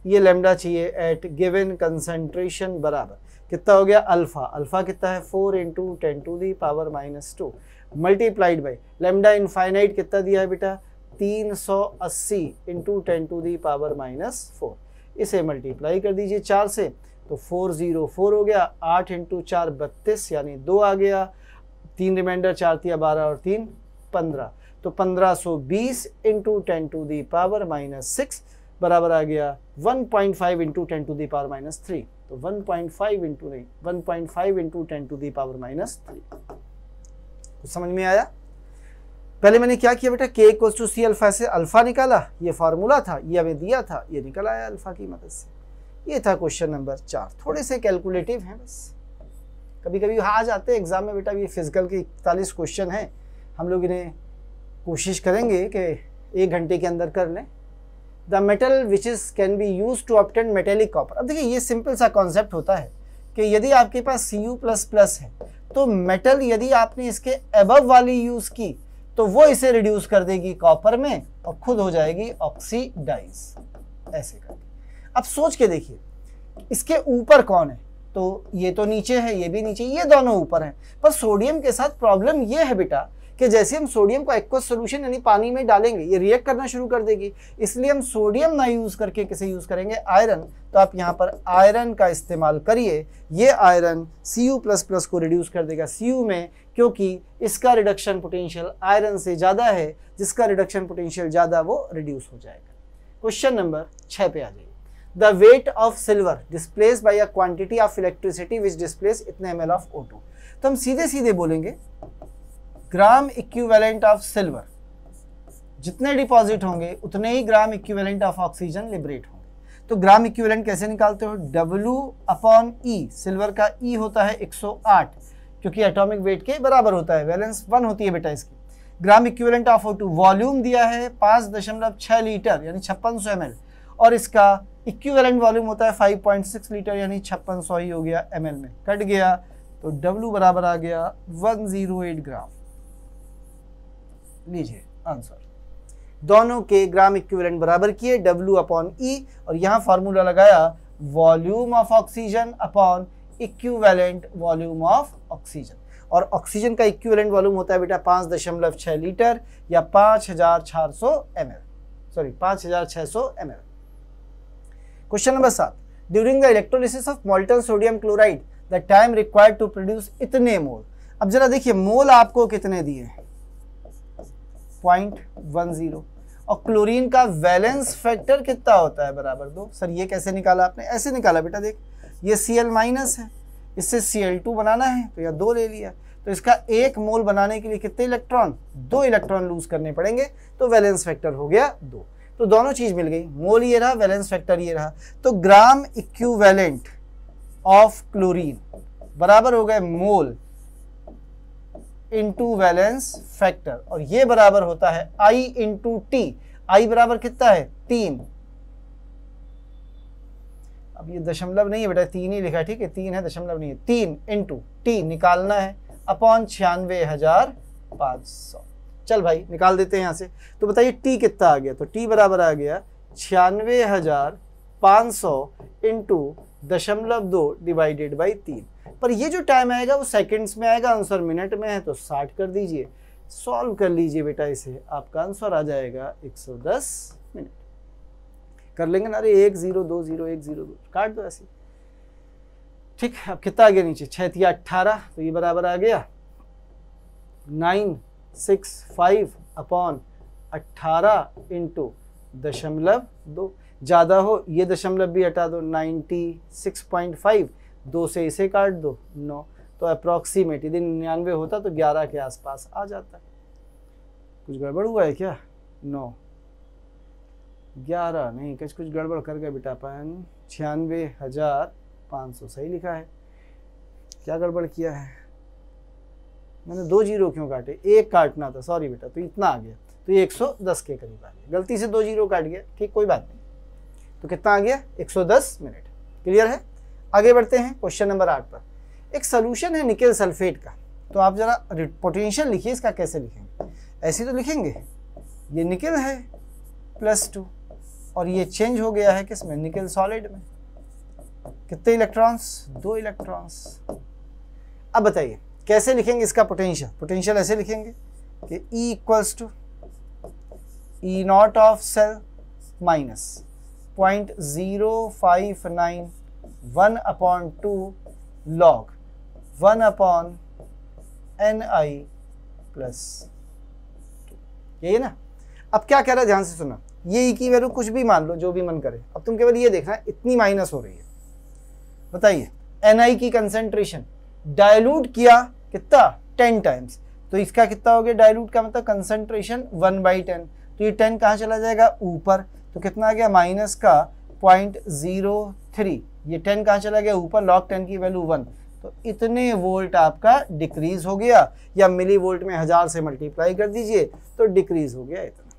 ये लेमडा चाहिए एट गिवन कंसंट्रेशन बराबर। कितना हो गया? अल्फ़ा अल्फ़ा कितना है? Four into ten to the power minus two multiplied by lambda infinite कितना दिया है बेटा? तीन सौ अस्सी into ten to the power minus four इसे मल्टीप्लाई कर दीजिए चार से तो फोर ज़ीरो फोर हो गया। आठ इंटू चार बत्तीस, यानी दो आ गया। तीन रिमाइंडर चार तिया बारह और तीन पंद्रह। तो पंद्रह सौ बीस into ten to the power minus six बराबर आ गया one point five into ten to the power minus three तो वन पॉइंट फाइव इंटू नहीं, one point five into ten to the power minus three तो समझ में आया? पहले मैंने क्या किया बेटा? K equals to C alpha से अल्फ़ा निकाला। ये फार्मूला था, ये हमें दिया था, ये निकल आया अल्फ़ा की मदद से। ये था क्वेश्चन नंबर चार। थोड़े से कैलकुलेटिव हैं बस। कभी कभी आ जाते हैं एग्ज़ाम में बेटा, ये फ़िज़िकल के इकतालीस क्वेश्चन हैं। हम लोग इन्हें कोशिश करेंगे कि एक घंटे के अंदर कर लें। The metal which is can be use to obtain metallic copper. अब देखिए, ये सिंपल सा कॉन्सेप्ट होता है कि यदि आपके पास सी यू प्लस प्लस है तो मेटल यदि आपने इसके एबव वाली यूज़ की तो वो इसे रिड्यूस कर देगी कॉपर में और खुद हो जाएगी ऑक्सीडाइज ऐसे करके। अब सोच के देखिए, इसके ऊपर कौन है? तो ये तो नीचे है, ये भी नीचे, ये दोनों ऊपर हैं। पर सोडियम के साथ प्रॉब्लम ये है बेटा कि जैसे हम सोडियम को एक्वस सोल्यूशन यानी पानी में डालेंगे, ये रिएक्ट करना शुरू कर देगी। इसलिए हम सोडियम ना यूज़ करके किसे यूज़ करेंगे? आयरन तो आप यहाँ पर आयरन का इस्तेमाल करिए। ये आयरन सी को रिड्यूस कर देगा सी में, क्योंकि इसका रिडक्शन पोटेंशियल आयरन से ज़्यादा है, जिसका रिडक्शन पोटेंशियल ज़्यादा वो रिड्यूस हो जाएगा। क्वेश्चन नंबर छः पे आ जाइए। The weight of silver displace by a quantity of electricity which displace इतने M L of O two तो हम सीधे सीधे बोलेंगे ग्राम इक्विवेलेंट ऑफ़ सिल्वर जितने डिपॉजिट होंगे, उतने ही gram equivalent of oxygen liberate होंगे। तो ग्राम इक्विवेलेंट कैसे निकालते हो? W अपॉन ई सिल्वर का E होता है 108 क्योंकि एटॉमिक वेट के बराबर होता है। वैलेंस वन होती है बेटा इसकी। Gram equivalent of O two volume दिया है पाँच दशमलव छः लीटर, यानी छप्पन सौ एम एल और इसका इक्विवेलेंट वॉल्यूम होता है 5.6 लीटर, यानी छप्पन सौ ही हो गया एम एल में। कट गया तो W बराबर आ गया 108 ग्राम। लीजिए आंसर। दोनों के ग्राम इक्विवेलेंट बराबर किए, W अपॉन ई और यहाँ फॉर्मूला लगाया volume of oxygen upon equivalent volume of oxygen और ऑक्सीजन का इक्विवेलेंट वॉल्यूम होता है बेटा पाँच दशमलव छह लीटर या पाँच हज़ार चार सौ एम एल सॉरी पाँच हज़ार छह सौ एम एल क्वेश्चन नंबर सात। During the electrolysis of molten sodium chloride the time required to produce इतने मोल। अब जरा देखिए, मोल आपको कितने दिए पॉइंट वन ज़ीरो और क्लोरीन का वैलेंस फैक्टर कितना होता है बराबर दो? सर, ये कैसे निकाला आपने? ऐसे निकाला बेटा, देख, ये सी एल माइनस है। इससे सी एल टू बनाना है तो या दो ले लिया। तो इसका एक मोल बनाने के लिए कितने इलेक्ट्रॉन दो इलेक्ट्रॉन लूज करने पड़ेंगे तो वैलेंस फैक्टर हो गया दो। तो दोनों चीज़ मिल गई। मोल ये रहा वैलेंस फैक्टर ये रहा। तो ग्राम इक्विवेलेंट ऑफ़ क्लोरीन बराबर हो गए मोल। इंटू वैलेंस फैक्टर और ये बराबर होता है आई इंटू टी आई बराबर कितना है? तीन। अब ये दशमलव नहीं है बेटा, तीन ही लिखा है, ठीक है? तीन है, दशमलव नहीं है। तीन इंटू टी निकालना है अपॉन छियानवे हज़ार पाँच सौ। चल भाई, निकाल देते हैं यहाँ से। तो बताइए टी कितना आ गया? तो टी बराबर आ गया छियानवे हज़ार पाँच सौ इंटू दशमलव दो डिवाइडेड बाई तीन। पर ये जो टाइम आएगा, वो सेकंड्स में आएगा आंसर मिनट में है तो साठ कर दीजिए। सॉल्व कर लीजिए बेटा इसे। आपका आंसर आ जाएगा 110 मिनट कर लेंगे ना, अरे एक ज़ीरो, दो ज़ीरो, एक ज़ीरो, दो। काट दो ऐसे। ठीक अब कितना आ गया नीचे छतिया अट्ठारह तो ये बराबर आ गया। नाइन, सिक्स, फाइव अपॉन अट्ठारह इंटू दशमलव दो। ज़्यादा हो, ये दशमलव भी हटा दो नाइन्टी सिक्स पॉइंट फाइव दो से इसे काट दो, नौ। तो अप्रॉक्सीमेट यदि निन्यानवे होता तो ग्यारह के आसपास आ जाता। कुछ गड़बड़ हुआ है क्या? नौ। ग्यारह, नहीं कुछ कुछ गड़बड़ कर गया बेटा पान छियानवे हज़ार पाँच सौ, सही लिखा है। क्या गड़बड़ किया है? मैंने दो ज़ीरो क्यों काटे? एक काटना था सॉरी बेटा तो इतना आ गया। तो ये 110 के करीब आ गया। गलती से दो ज़ीरो काट गया, ठीक, कोई बात नहीं। तो कितना आ गया? 110 मिनट। क्लियर है? आगे बढ़ते हैं क्वेश्चन नंबर आठ पर। एक सोल्यूशन है निकेल सल्फेट का। तो आप जरा पोटेंशियल लिखिए इसका कैसे लिखेंगे। ऐसे तो लिखेंगे। ये निकेल है प्लस टू और ये चेंज हो गया है किसमें? निकेल सॉलिड में। कितने इलेक्ट्रॉन्स दो इलेक्ट्रॉन्स अब बताइए, कैसे लिखेंगे इसका पोटेंशियल पोटेंशियल ऐसे लिखेंगे कि E equals to E not of cell minus point zero five nine one upon two log one upon N I plus यही ना? अब क्या कह रहा है? ध्यान से सुना। ये ई की वैल्यू कुछ भी मान लो, जो भी मन करे। अब तुम केवल ये देखना है, इतनी माइनस हो रही है। बताइए एन आई की कंसेंट्रेशन डायलूट किया कितना? टेन टाइम्स तो इसका कितना हो गया? डायलूट का मतलब कंसेंट्रेशन वन बाई टेन तो ये टेन कहाँ चला जाएगा? ऊपर। तो कितना आ गया? माइनस का पॉइंट ज़ीरो थ्री। ये टेन कहाँ चला गया? ऊपर लॉग टेन की वैल्यू वन। तो इतने वोल्ट आपका डिक्रीज हो गया, या मिली वोल्ट में हज़ार से मल्टीप्लाई कर दीजिए तो डिक्रीज हो गया इतना।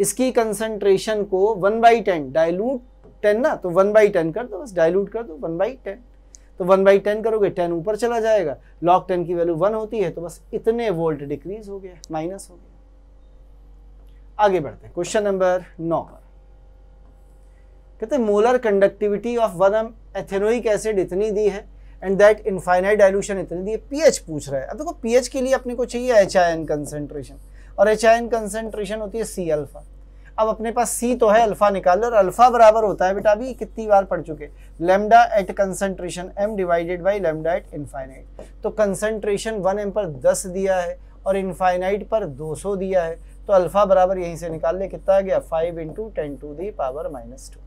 इसकी कंसंट्रेशन को one by ten dilute ten ना तो वन बाई टेन कर दो, बस डायलूट कर दो वन बाई टेन तो वन बाई टेन करोगे टेन ऊपर चला जाएगा। लॉग टेन की वैल्यू वन होती है तो बस इतने वोल्ट डिक्रीज हो गया माइनस हो गया। आगे बढ़ते हैं। क्वेश्चन नंबर नौ पर। कहते हैं molar conductivity of one M ethanoic acid इतनी दी है एंड दैट इनफाइनाइट डायलूशन इतनी दी है। पीएच पूछ रहा है। अब देखो पीएच के लिए अपने को चाहिए एच आई एन कंसेंट्रेशन और एच आई एन कंसेंट्रेशन होती है सी अल्फ़ा अब अपने पास सी तो है अल्फ़ा निकाल और अल्फ़ा बराबर होता है बेटा, अभी कितनी बार पढ़ चुके lambda at concentration M divided by lambda at infinite तो कंसेंट्रेशन वन एम पर दस दिया है, और इनफाइनाइट पर दो सौ दिया है। तो अल्फ़ा बराबर यहीं से निकाल ले, कितना आ गया? Five into ten to the power minus two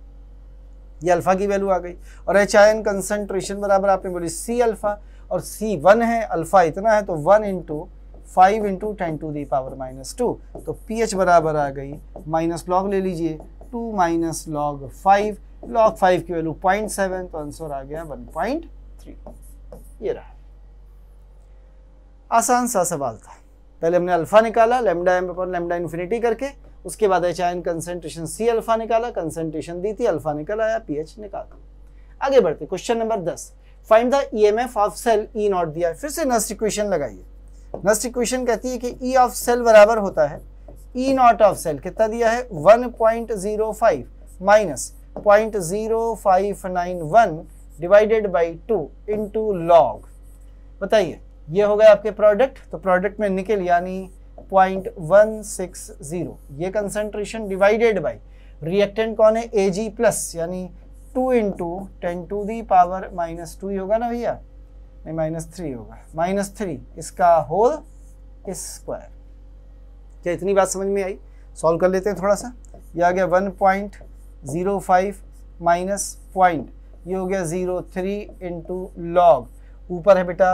ये अल्फ़ा की वैल्यू आ गई। और एच आई एन कंसेंट्रेशन बराबर आपने बोली सी अल्फ़ा, और सी वन है, अल्फ़ा इतना है तो one into five into ten to the power minus two तो पी एच बराबर आ गई माइनस लॉग ले लीजिए two minus log five log five की वैल्यू पॉइंट सेवन तो आंसर आ गया वन पॉइंट थ्री ये रहा। आसान सा सवाल था। पहले हमने अल्फ़ा निकाला लेमडा एम पर लेमडा इन्फिनिटी करके, उसके बाद H ion concentration C alpha निकाला कंसेंट्रेशन दी थी, अल्फ़ा निकल आया पीएच निकाला आगे बढ़ते क्वेश्चन नंबर दस। Find the EMF of cell E not दिया फिर से नस्ट इक्वेशन लगाइए। नस्ट इक्वेशन कहती है कि ई ऑफ़ सेल बराबर होता है। ई नॉट ऑफ़ सेल कितना दिया है? 1.05 minus point zero five nine one divided by two into log बताइए। ये हो गया आपके प्रोडक्ट तो प्रोडक्ट में निकल यानी पॉइंट वन सिक्स ज़ीरो ये कंसेंट्रेशन डिवाइडेड बाई रिएक्टेंट कौन है? ए जी प्लस यानी two into ten to the power minus two ही होगा ना भैया? नहीं माइनस थ्री होगा। माइनस थ्री इसका होल स्क्वायर क्या इतनी बात समझ में आई? सॉल्व कर लेते हैं थोड़ा सा। ये आ गया one point zero five minus point ये हो गया ज़ीरो थ्री इंटू लॉग ऊपर है बेटा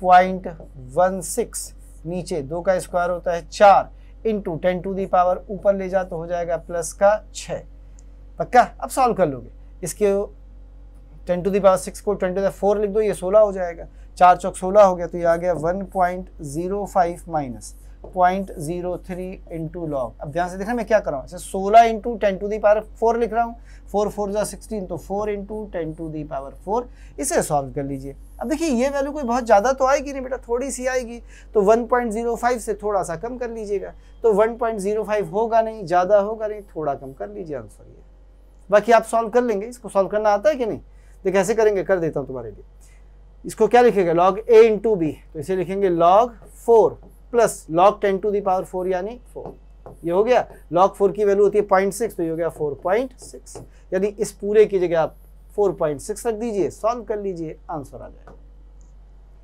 पॉइंट वन सिक्स नीचे दो का स्क्वायर होता है चार into ten to the power ऊपर ले जा तो हो जाएगा प्लस का छः पक्का? अब सॉल्व कर लोगे। इसके ten to the power six को ट्वेंटी फोर लिख दो, ये सोलह हो जाएगा। चार चौक सोलह हो गया तो ये आ गया one point zero five minus point zero three into log अब ध्यान से देखना मैं क्या कर रहा हूँ? सोलह into ten to the power four लिख रहा हूँ। फोर फोर जो सिक्सटीन तो four into ten to the power four इसे सॉल्व कर लीजिए। अब देखिए, ये वैल्यू कोई बहुत ज़्यादा तो आएगी नहीं बेटा, थोड़ी सी आएगी। तो 1.05 से थोड़ा सा कम कर लीजिएगा। तो 1.05 होगा नहीं, ज़्यादा होगा नहीं, थोड़ा कम कर लीजिए आंसर ये। बाकी आप सॉल्व कर लेंगे। इसको सॉल्व करना आता है कि नहीं? देख कैसे करेंगे, कर देता हूँ तुम्हारे लिए। इसको क्या लिखेगा? लॉग ए इंटू बी तो इसे लिखेंगे log four plus log ten to the power four यानी फोर ये हो गया। लॉग फोर की वैल्यू होती है पॉइंट सिक्स तो ये हो गया फोर पॉइंट सिक्स यानी इस पूरे की जगह आप फोर पॉइंट सिक्स रख दीजिए सॉल्व कर लीजिए आंसर आ जाएगा।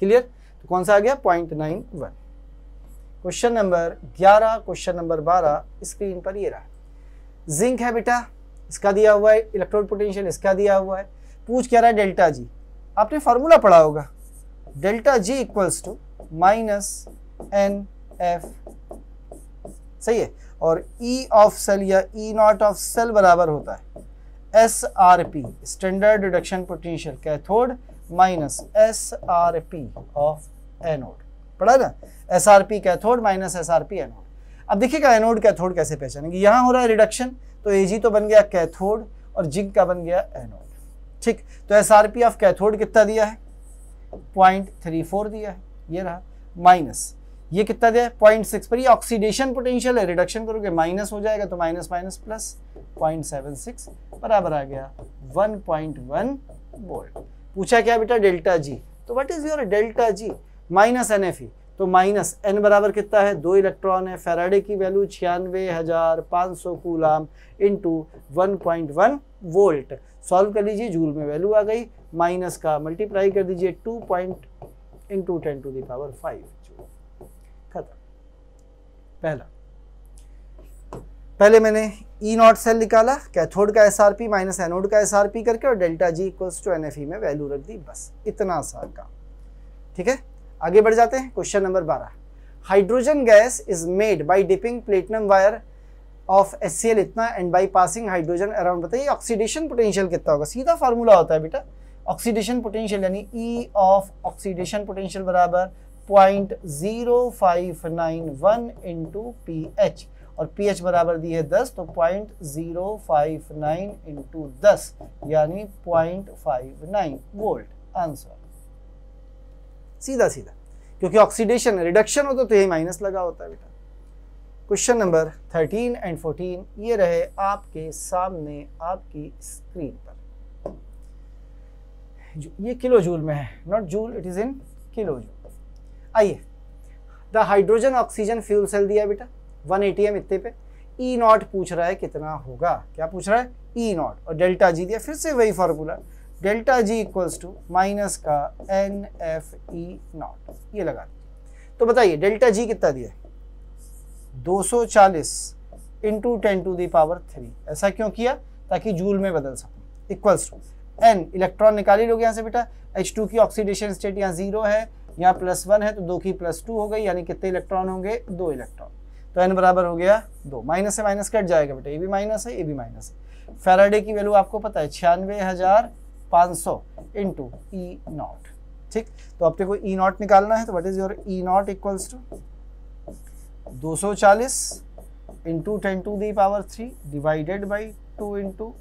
क्लियर तो कौन सा आ गया? Point nine one question number ग्यारह क्वेश्चन नंबर बारह स्क्रीन पर ये रहा। जिंक है बेटा, इसका दिया हुआ है इलेक्ट्रोड पोटेंशियल इसका दिया हुआ है। पूछ क्या रहा है डेल्टा जी? आपने फॉर्मूला पढ़ा होगा। Delta G equals to minus n F सही है? और ई ऑफ़ सेल या ई नॉट ऑफ़ सेल बराबर होता है। S R P standard reduction potential cathode minus S R P of anode पढ़ा ना? S R P cathode minus S R P anode अब देखिएगा एनोड कैथोड कैसे पहचानेंगे? यहाँ हो रहा है रिडक्शन तो एजी तो बन गया कैथोड और जिंक का बन गया एनोड ठीक? तो S R P of cathode कितना दिया है? पॉइंट थ्री फोर दिया है। ये रहा माइनस ये कितना दिया पॉइंट सिक्स पर। ये ऑक्सीडेशन पोटेंशियल है। रिडक्शन करोगे माइनस हो जाएगा तो minus minus plus point seven six बराबर आ गया वन पॉइंट वन वोल्ट पूछा क्या बेटा? डेल्टा जी तो what is your delta G minus n F E तो माइनस एन बराबर कितना है? दो इलेक्ट्रॉन है। फेराडे की वैल्यू छियानवे हज़ार पाँच सौ coulomb into one point one volt solve कर लीजिए जूल में वैल्यू आ गई। माइनस का मल्टीप्लाई कर दीजिए two point into ten to the power five पहला। पहले मैंने ई नॉट सेल निकाला, कैथोड का S R P minus anode का एस आर पी करके और delta G equals to n F E में वैल्यू रख दी, बस, इतना सा काम। ठीक है? आगे बढ़ जाते हैं क्वेश्चन नंबर बारह। Hydrogen gas is made by dipping platinum wire of S C L इतना and by passing hydrogen around बताइए ऑक्सीडेशन पोटेंशियल कितना होगा? सीधा फार्मूला होता है बेटा। ऑक्सीडेशन पोटेंशियल यानी ई ऑफ़ ऑक्सीडेशन पोटेंशियल बराबर point zero five nine one into P H और पी एच बराबर दी है दस तो point zero five nine into दस, यानी point five nine volt answer सीधा सीधा, क्योंकि ऑक्सीडेशन रिडक्शन होता तो यही माइनस लगा होता है बेटा। Question number thirteen and fourteen ये रहे आपके सामने आपकी स्क्रीन पर। ये किलो जूल में है not joule it is in kilo joule आइए। The hydrogen oxygen fuel cell दिया बेटा 1 एटीएम इतने पे। ई e नॉट पूछ रहा है कितना होगा? क्या पूछ रहा है? ई e नॉट और डेल्टा जी दिया, फिर से वही formula delta G equals to minus का एन एफ़ ई नॉट ये लगा तो बताइए, डेल्टा जी कितना दिया है? 240 सौ into ten to the power three ऐसा क्यों किया? ताकि जूल में बदल सकूँ। इक्वल्स टू एन इलेक्ट्रॉन निकाली लोग यहाँ से बेटा। एच टू की ऑक्सीडेशन स्टेट यहाँ ज़ीरो है। यहाँ प्लस वन है तो दो की प्लस टू हो गई, यानी कितने इलेक्ट्रॉन होंगे? दो इलेक्ट्रॉन तो एन बराबर हो गया दो। माइनस से माइनस कट जाएगा बेटा। ये भी माइनस है, ये भी माइनस है। फेराडे की वैल्यू आपको पता है, छियानवे हज़ार पाँच सौ इंटू ई नॉट ठीक? तो अपने को ई नॉट निकालना है तो what is your E not equals to दो सौ चालीस into ten to the power three divided by two into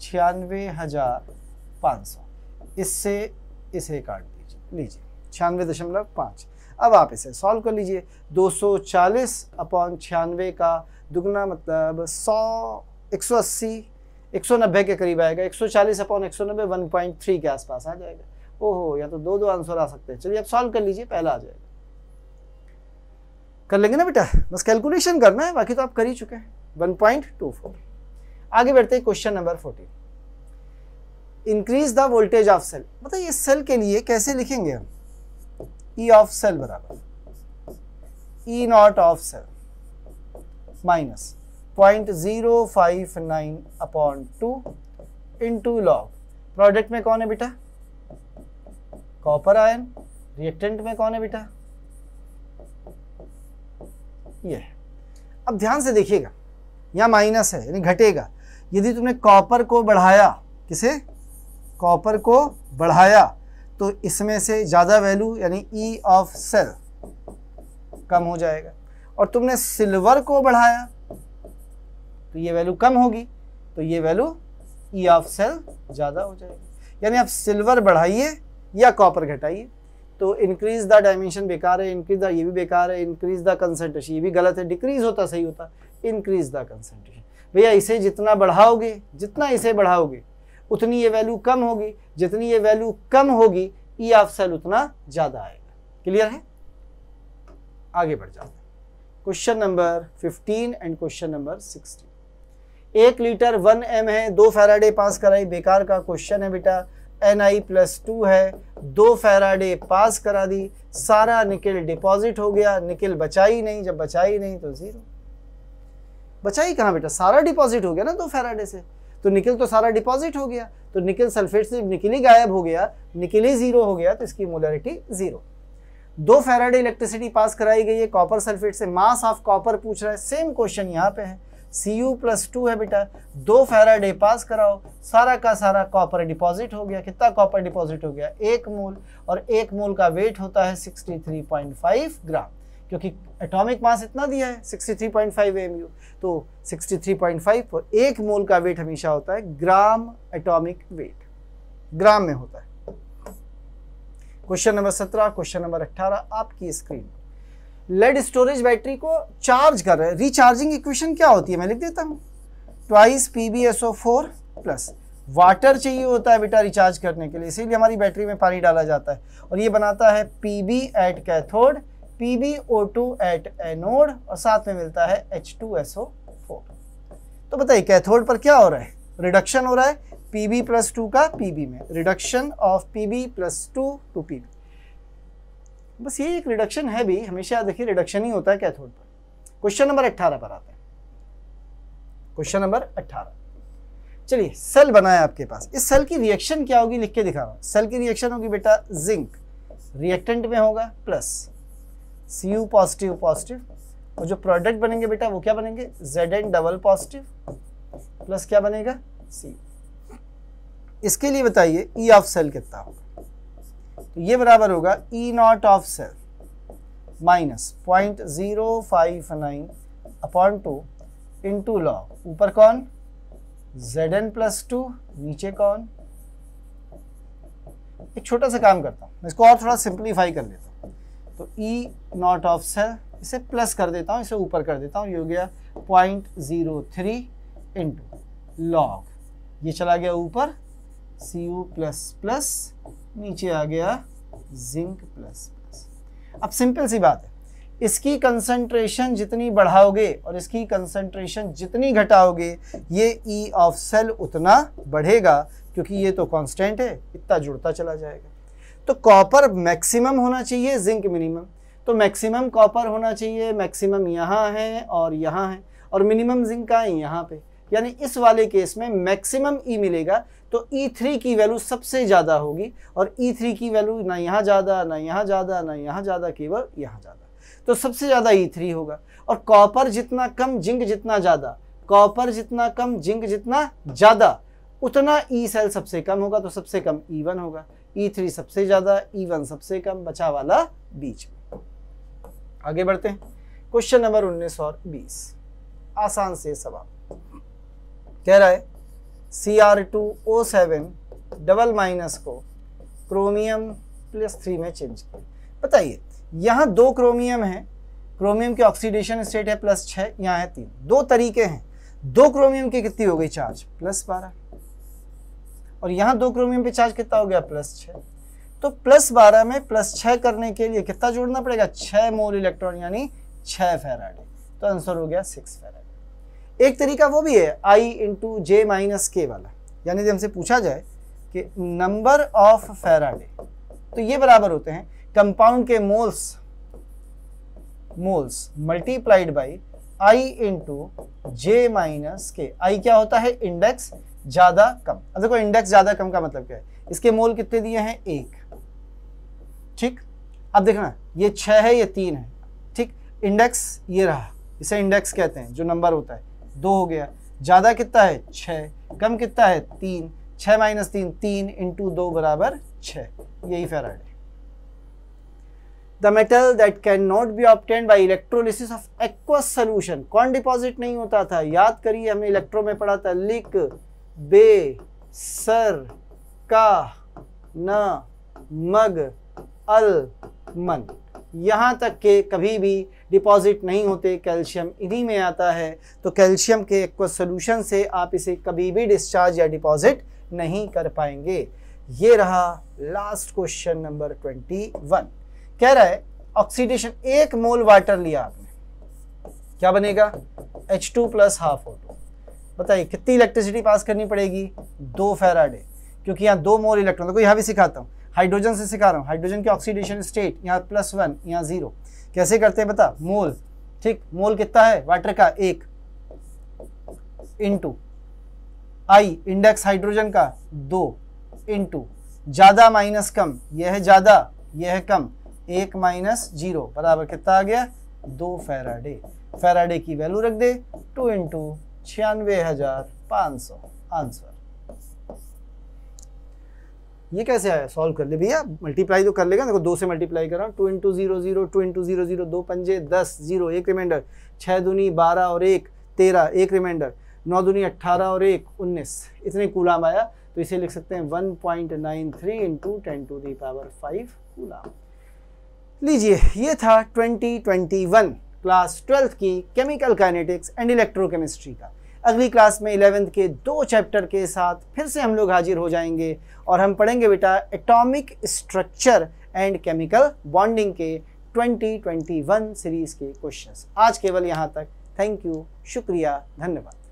छियानवे हज़ार पाँच सौ। इससे इसे काट दीजिए, लीजिए। छियानवे दशमलव पाँच। अब आप इसे सॉल्व कर लीजिए। 240 अपॉन छियानवे का दुगना मतलब 100 180 190 के करीब आएगा। 140 अपॉन एक सौ नब्बे वन पॉइंट थ्री के आसपास आ जाएगा। ओहो, या तो दो दो आंसर आ सकते हैं। चलिए आप सॉल्व कर लीजिए, पहला आ जाएगा। कर लेंगे ना बेटा? बस कैलकुलेशन करना है, बाकी तो आप कर ही चुके हैं। वन पॉइंट टू फोर आगे बढ़ते हैं question number fourteen increase the voltage of cell मतलब ये सेल के लिए कैसे लिखेंगे हम? ई ऑफ़ सेल बराबर। E not of cell minus point zero five nine upon two into log product में कौन है बेटा? कॉपर आयन रिएक्टेंट में कौन है बेटा? ये। अब ध्यान से देखिएगा, यहाँ माइनस है, यानी घटेगा। यदि तुमने कॉपर को बढ़ाया, किसे? कॉपर को बढ़ाया। तो इसमें से ज़्यादा वैल्यू यानी ई ऑफ़ सेल कम हो जाएगा। और तुमने सिल्वर को बढ़ाया तो ये वैल्यू कम होगी तो ये वैल्यू ई ऑफ़ सेल ज़्यादा हो जाएगी। यानी आप सिल्वर बढ़ाइए या कॉपर घटाइए तो इंक्रीज द डायमेंशन बेकार है इंक्रीज द ये भी बेकार है इंक्रीज द कंसेंट्रेशन ये भी गलत है डिक्रीज होता सही होता इंक्रीज द कंसेंट्रेशन भैया इसे जितना बढ़ाओगे, जितना इसे बढ़ाओगे उतनी ये वैल्यू कम होगी। जितनी ये वैल्यू कम होगी ई ऑफ़ सेल उतना ज़्यादा आएगा। क्लियर है? आगे बढ़ जाते हैं। Question number 15 and question number 16 एक लीटर वन एम है, दो फैराडे पास कराई, बेकार का क्वेश्चन है बेटा। एन आई प्लस टू है, दो फैराडे पास करा दी। सारा निकल डिपॉजिट हो गया, निकल बचाई नहीं। जब बचाई नहीं तो ज़ीरो बचाई कहाँ बेटा? सारा डिपॉजिट हो गया ना दो फैराडे से। तो निकल तो सारा डिपॉजिट हो गया। तो निकल सल्फेट से निकल ही गायब हो गया, निकल ही ज़ीरो हो गया तो इसकी मोलरिटी ज़ीरो। दो फैराडे इलेक्ट्रिसिटी पास कराई गई है, कॉपर सल्फेट से। मास ऑफ़ कॉपर पूछ रहा है, सेम क्वेश्चन यहाँ पे है। सी यू प्लस टू है बेटा। दो फेराडे पास कराओ, सारा का सारा कॉपर डिपॉजिट हो गया। कितना कॉपर डिपॉजिट हो गया? एक मोल। और एक मोल का वेट होता है 63.5 ग्राम। क्योंकि एटॉमिक मास इतना दिया है 63.5 एमयू तो 63.5 पर एक मोल का वेट हमेशा होता है ग्राम एटॉमिक वेट ग्राम में होता है। क्वेश्चन नंबर सत्रह क्वेश्चन नंबर अट्ठारह आपकी स्क्रीन लेड स्टोरेज बैटरी को चार्ज कर रहे रिचार्जिंग इक्वेशन क्या होती है? मैं लिख देता हूँ। Twice P B S O four plus water चाहिए होता है बेटा रिचार्ज करने के लिए, इसीलिए हमारी बैटरी में पानी डाला जाता है। और ये बनाता है P B at cathode P B O two at anode और साथ में मिलता है H two S O four तो बताइए, कैथोड पर क्या हो रहा है? रिडक्शन हो रहा है बी प्लस टू का बी में। Reduction of B plus two to P बस ये एक रिडक्शन है भी, हमेशा देखिए रिडक्शन ही होता है कैथोड पर। क्वेश्चन नंबर अट्ठारह पर आता है। क्वेश्चन नंबर अट्ठारह। चलिए सेल बनाया आपके पास। इस सेल की रिएक्शन क्या होगी, लिख के दिखा रहा हूँ। सेल की रिएक्शन होगी बेटा जिंक रिएक्टेंट में होगा plus C U positive positive. और जो प्रोडक्ट बनेंगे बेटा, वो क्या बनेंगे? Z N double positive plus क्या बनेगा? सी इसके लिए बताइए ई ऑफ़ सेल कितना होगा? तो ये बराबर होगा E not of cell minus point zero five nine upon two into log ऊपर कौन? जेड एन प्लस टू नीचे कौन? एक छोटा सा काम करता हूँ। मैं इसको और थोड़ा सिंप्लीफाई कर लेता हूँ। तो ई नॉट ऑफ़ सेल इसे प्लस कर देता हूँ, इसे ऊपर कर देता हूँ, ये हो गया point zero three into log ये चला गया ऊपर सी यू प्लस प्लस नीचे आ गया जिंक प्लस प्लस अब सिंपल सी बात है। इसकी कंसंट्रेशन जितनी बढ़ाओगे और इसकी कंसंट्रेशन जितनी घटाओगे, ये ई ऑफ़ सेल उतना बढ़ेगा, क्योंकि ये तो कांस्टेंट है, इतना जुड़ता चला जाएगा। तो कॉपर मैक्सिमम होना चाहिए जिंक मिनिमम तो मैक्सिमम कॉपर होना चाहिए मैक्सिमम यहाँ है और यहाँ है और मिनिमम जिंक का है? यहाँ पे। यानी इस वाले केस में मैक्सिमम ई e मिलेगा तो ई e थ्री की वैल्यू सबसे ज़्यादा होगी और ई e थ्री की वैल्यू ना यहाँ ज़्यादा, ना यहाँ ज़्यादा, ना यहाँ ज़्यादा, केवल यहाँ ज़्यादा। तो सबसे ज़्यादा ई थ्री होगा और कॉपर जितना कम जिंक जितना ज़्यादा कॉपर जितना कम जिंक जितना ज़्यादा, उतना ई सेल सबसे कम होगा तो सबसे कम ई वन होगा। ई e थ्री सबसे ज़्यादा ई e सबसे कम, बचा वाला बीच में। आगे बढ़ते हैं। क्वेश्चन नंबर उन्नीस और बीस। आसान से सवाल। कह रहा है C R two O seven double minus को क्रोमियम प्लस थ्री में चेंज किया। बताइए, यहाँ दो क्रोमियम है। क्रोमियम के ऑक्सीडेशन स्टेट है प्लस छः यहाँ है तीन। दो तरीके हैं। दो क्रोमियम की कितनी हो गई? चार्ज प्लस बारह। और यहाँ दो क्रोमियम पे चार्ज कितना हो गया? प्लस छः तो प्लस बारह में प्लस छः करने के लिए कितना जोड़ना पड़ेगा? छः मोल इलेक्ट्रॉन यानी छः फेराडे तो आंसर हो गया सिक्स फेराडे एक तरीका वो भी है आई इंटू जे माइनस के वाला। यानी जब हमसे पूछा जाए कि नंबर ऑफ़ फेराडे तो ये बराबर होते हैं कंपाउंड के moles moles multiplied by I into J minus के आई क्या होता है? इंडेक्स ज़्यादा कम। देखो इंडेक्स ज़्यादा कम का मतलब क्या है? इसके मोल कितने दिए हैं? एक। ठीक? अब देखना, ये छह है, ये तीन है। ठीक? इंडेक्स ये रहा। इसे इंडेक्स कहते हैं, जो नंबर होता है। दो हो गया। ज़्यादा कितना है? छः कम कितना है? तीन। छः माइनस तीन तीन इंटू दो बराबर छः यही फेराड है। The metal that can not be obtained by electrolysis of aqueous solution कौन डिपॉजिट नहीं होता था? याद करिए, हमने इलेक्ट्रो में पढ़ा था लिक बे सर का न मग अल मन। यहाँ तक के कभी भी डिपॉजिट नहीं होते, कैल्शियम इन्हीं में आता है। तो कैल्शियम के एक्वस सोल्यूशन से आप इसे कभी भी डिस्चार्ज या डिपॉजिट नहीं कर पाएँगे। ये रहा last question number twenty one कह रहा है ऑक्सीडेशन एक मोल वाटर लिया आपने। क्या बनेगा? H two plus half O बताइए, कितनी इलेक्ट्रिसिटी पास करनी पड़ेगी? दो फेराडे क्योंकि यहाँ दो मोल इलेक्ट्रॉन देखो, यहाँ भी सिखाता हूँ। हाइड्रोजन से सिखा रहा हूँ। हाइड्रोजन की ऑक्सीडेशन स्टेट यहाँ प्लस वन यहाँ ज़ीरो कैसे करते हैं बता? मोल। ठीक? मोल कितना है? वाटर का एक। इंटू आई इंडेक्स हाइड्रोजन का दो। इंटू ज़्यादा माइनस कम। यह है ज़्यादा, यह है कम। एक माइनस ज़ीरो बराबर कितना आ गया? दो फेराडे फेराडे की वैल्यू रख दे। टू इंटू छियानवे हज़ार पाँच सौ। आंसर। ये कैसे आया? सॉल्व कर ले। भैया मल्टीप्लाई तो कर लेगा देखो दो से मल्टीप्लाई कर two into zero zero, two into zero zero, दो पंजे दस, ज़ीरो एक रिमाइंडर छः दूनी बारह और एक, तेरह, एक रिमाइंडर नौ दूनी अट्ठारह और एक, उन्नीस। इतने कूलाम आया तो इसे लिख सकते हैं one point nine three into ten to the power five coulomb लीजिए, ये था twenty twenty one. Class twelfth की केमिकल काइनेटिक्स एंड इलेक्ट्रोकेमिस्ट्री का। अगली क्लास में इलेवेंथ के दो चैप्टर के साथ फिर से हम लोग हाजिर हो जाएँगे और हम पढ़ेंगे बेटा atomic structure and chemical bonding के 2021 सीरीज़ के क्वेश्चंस आज केवल यहाँ तक। थैंक यू शुक्रिया। धन्यवाद।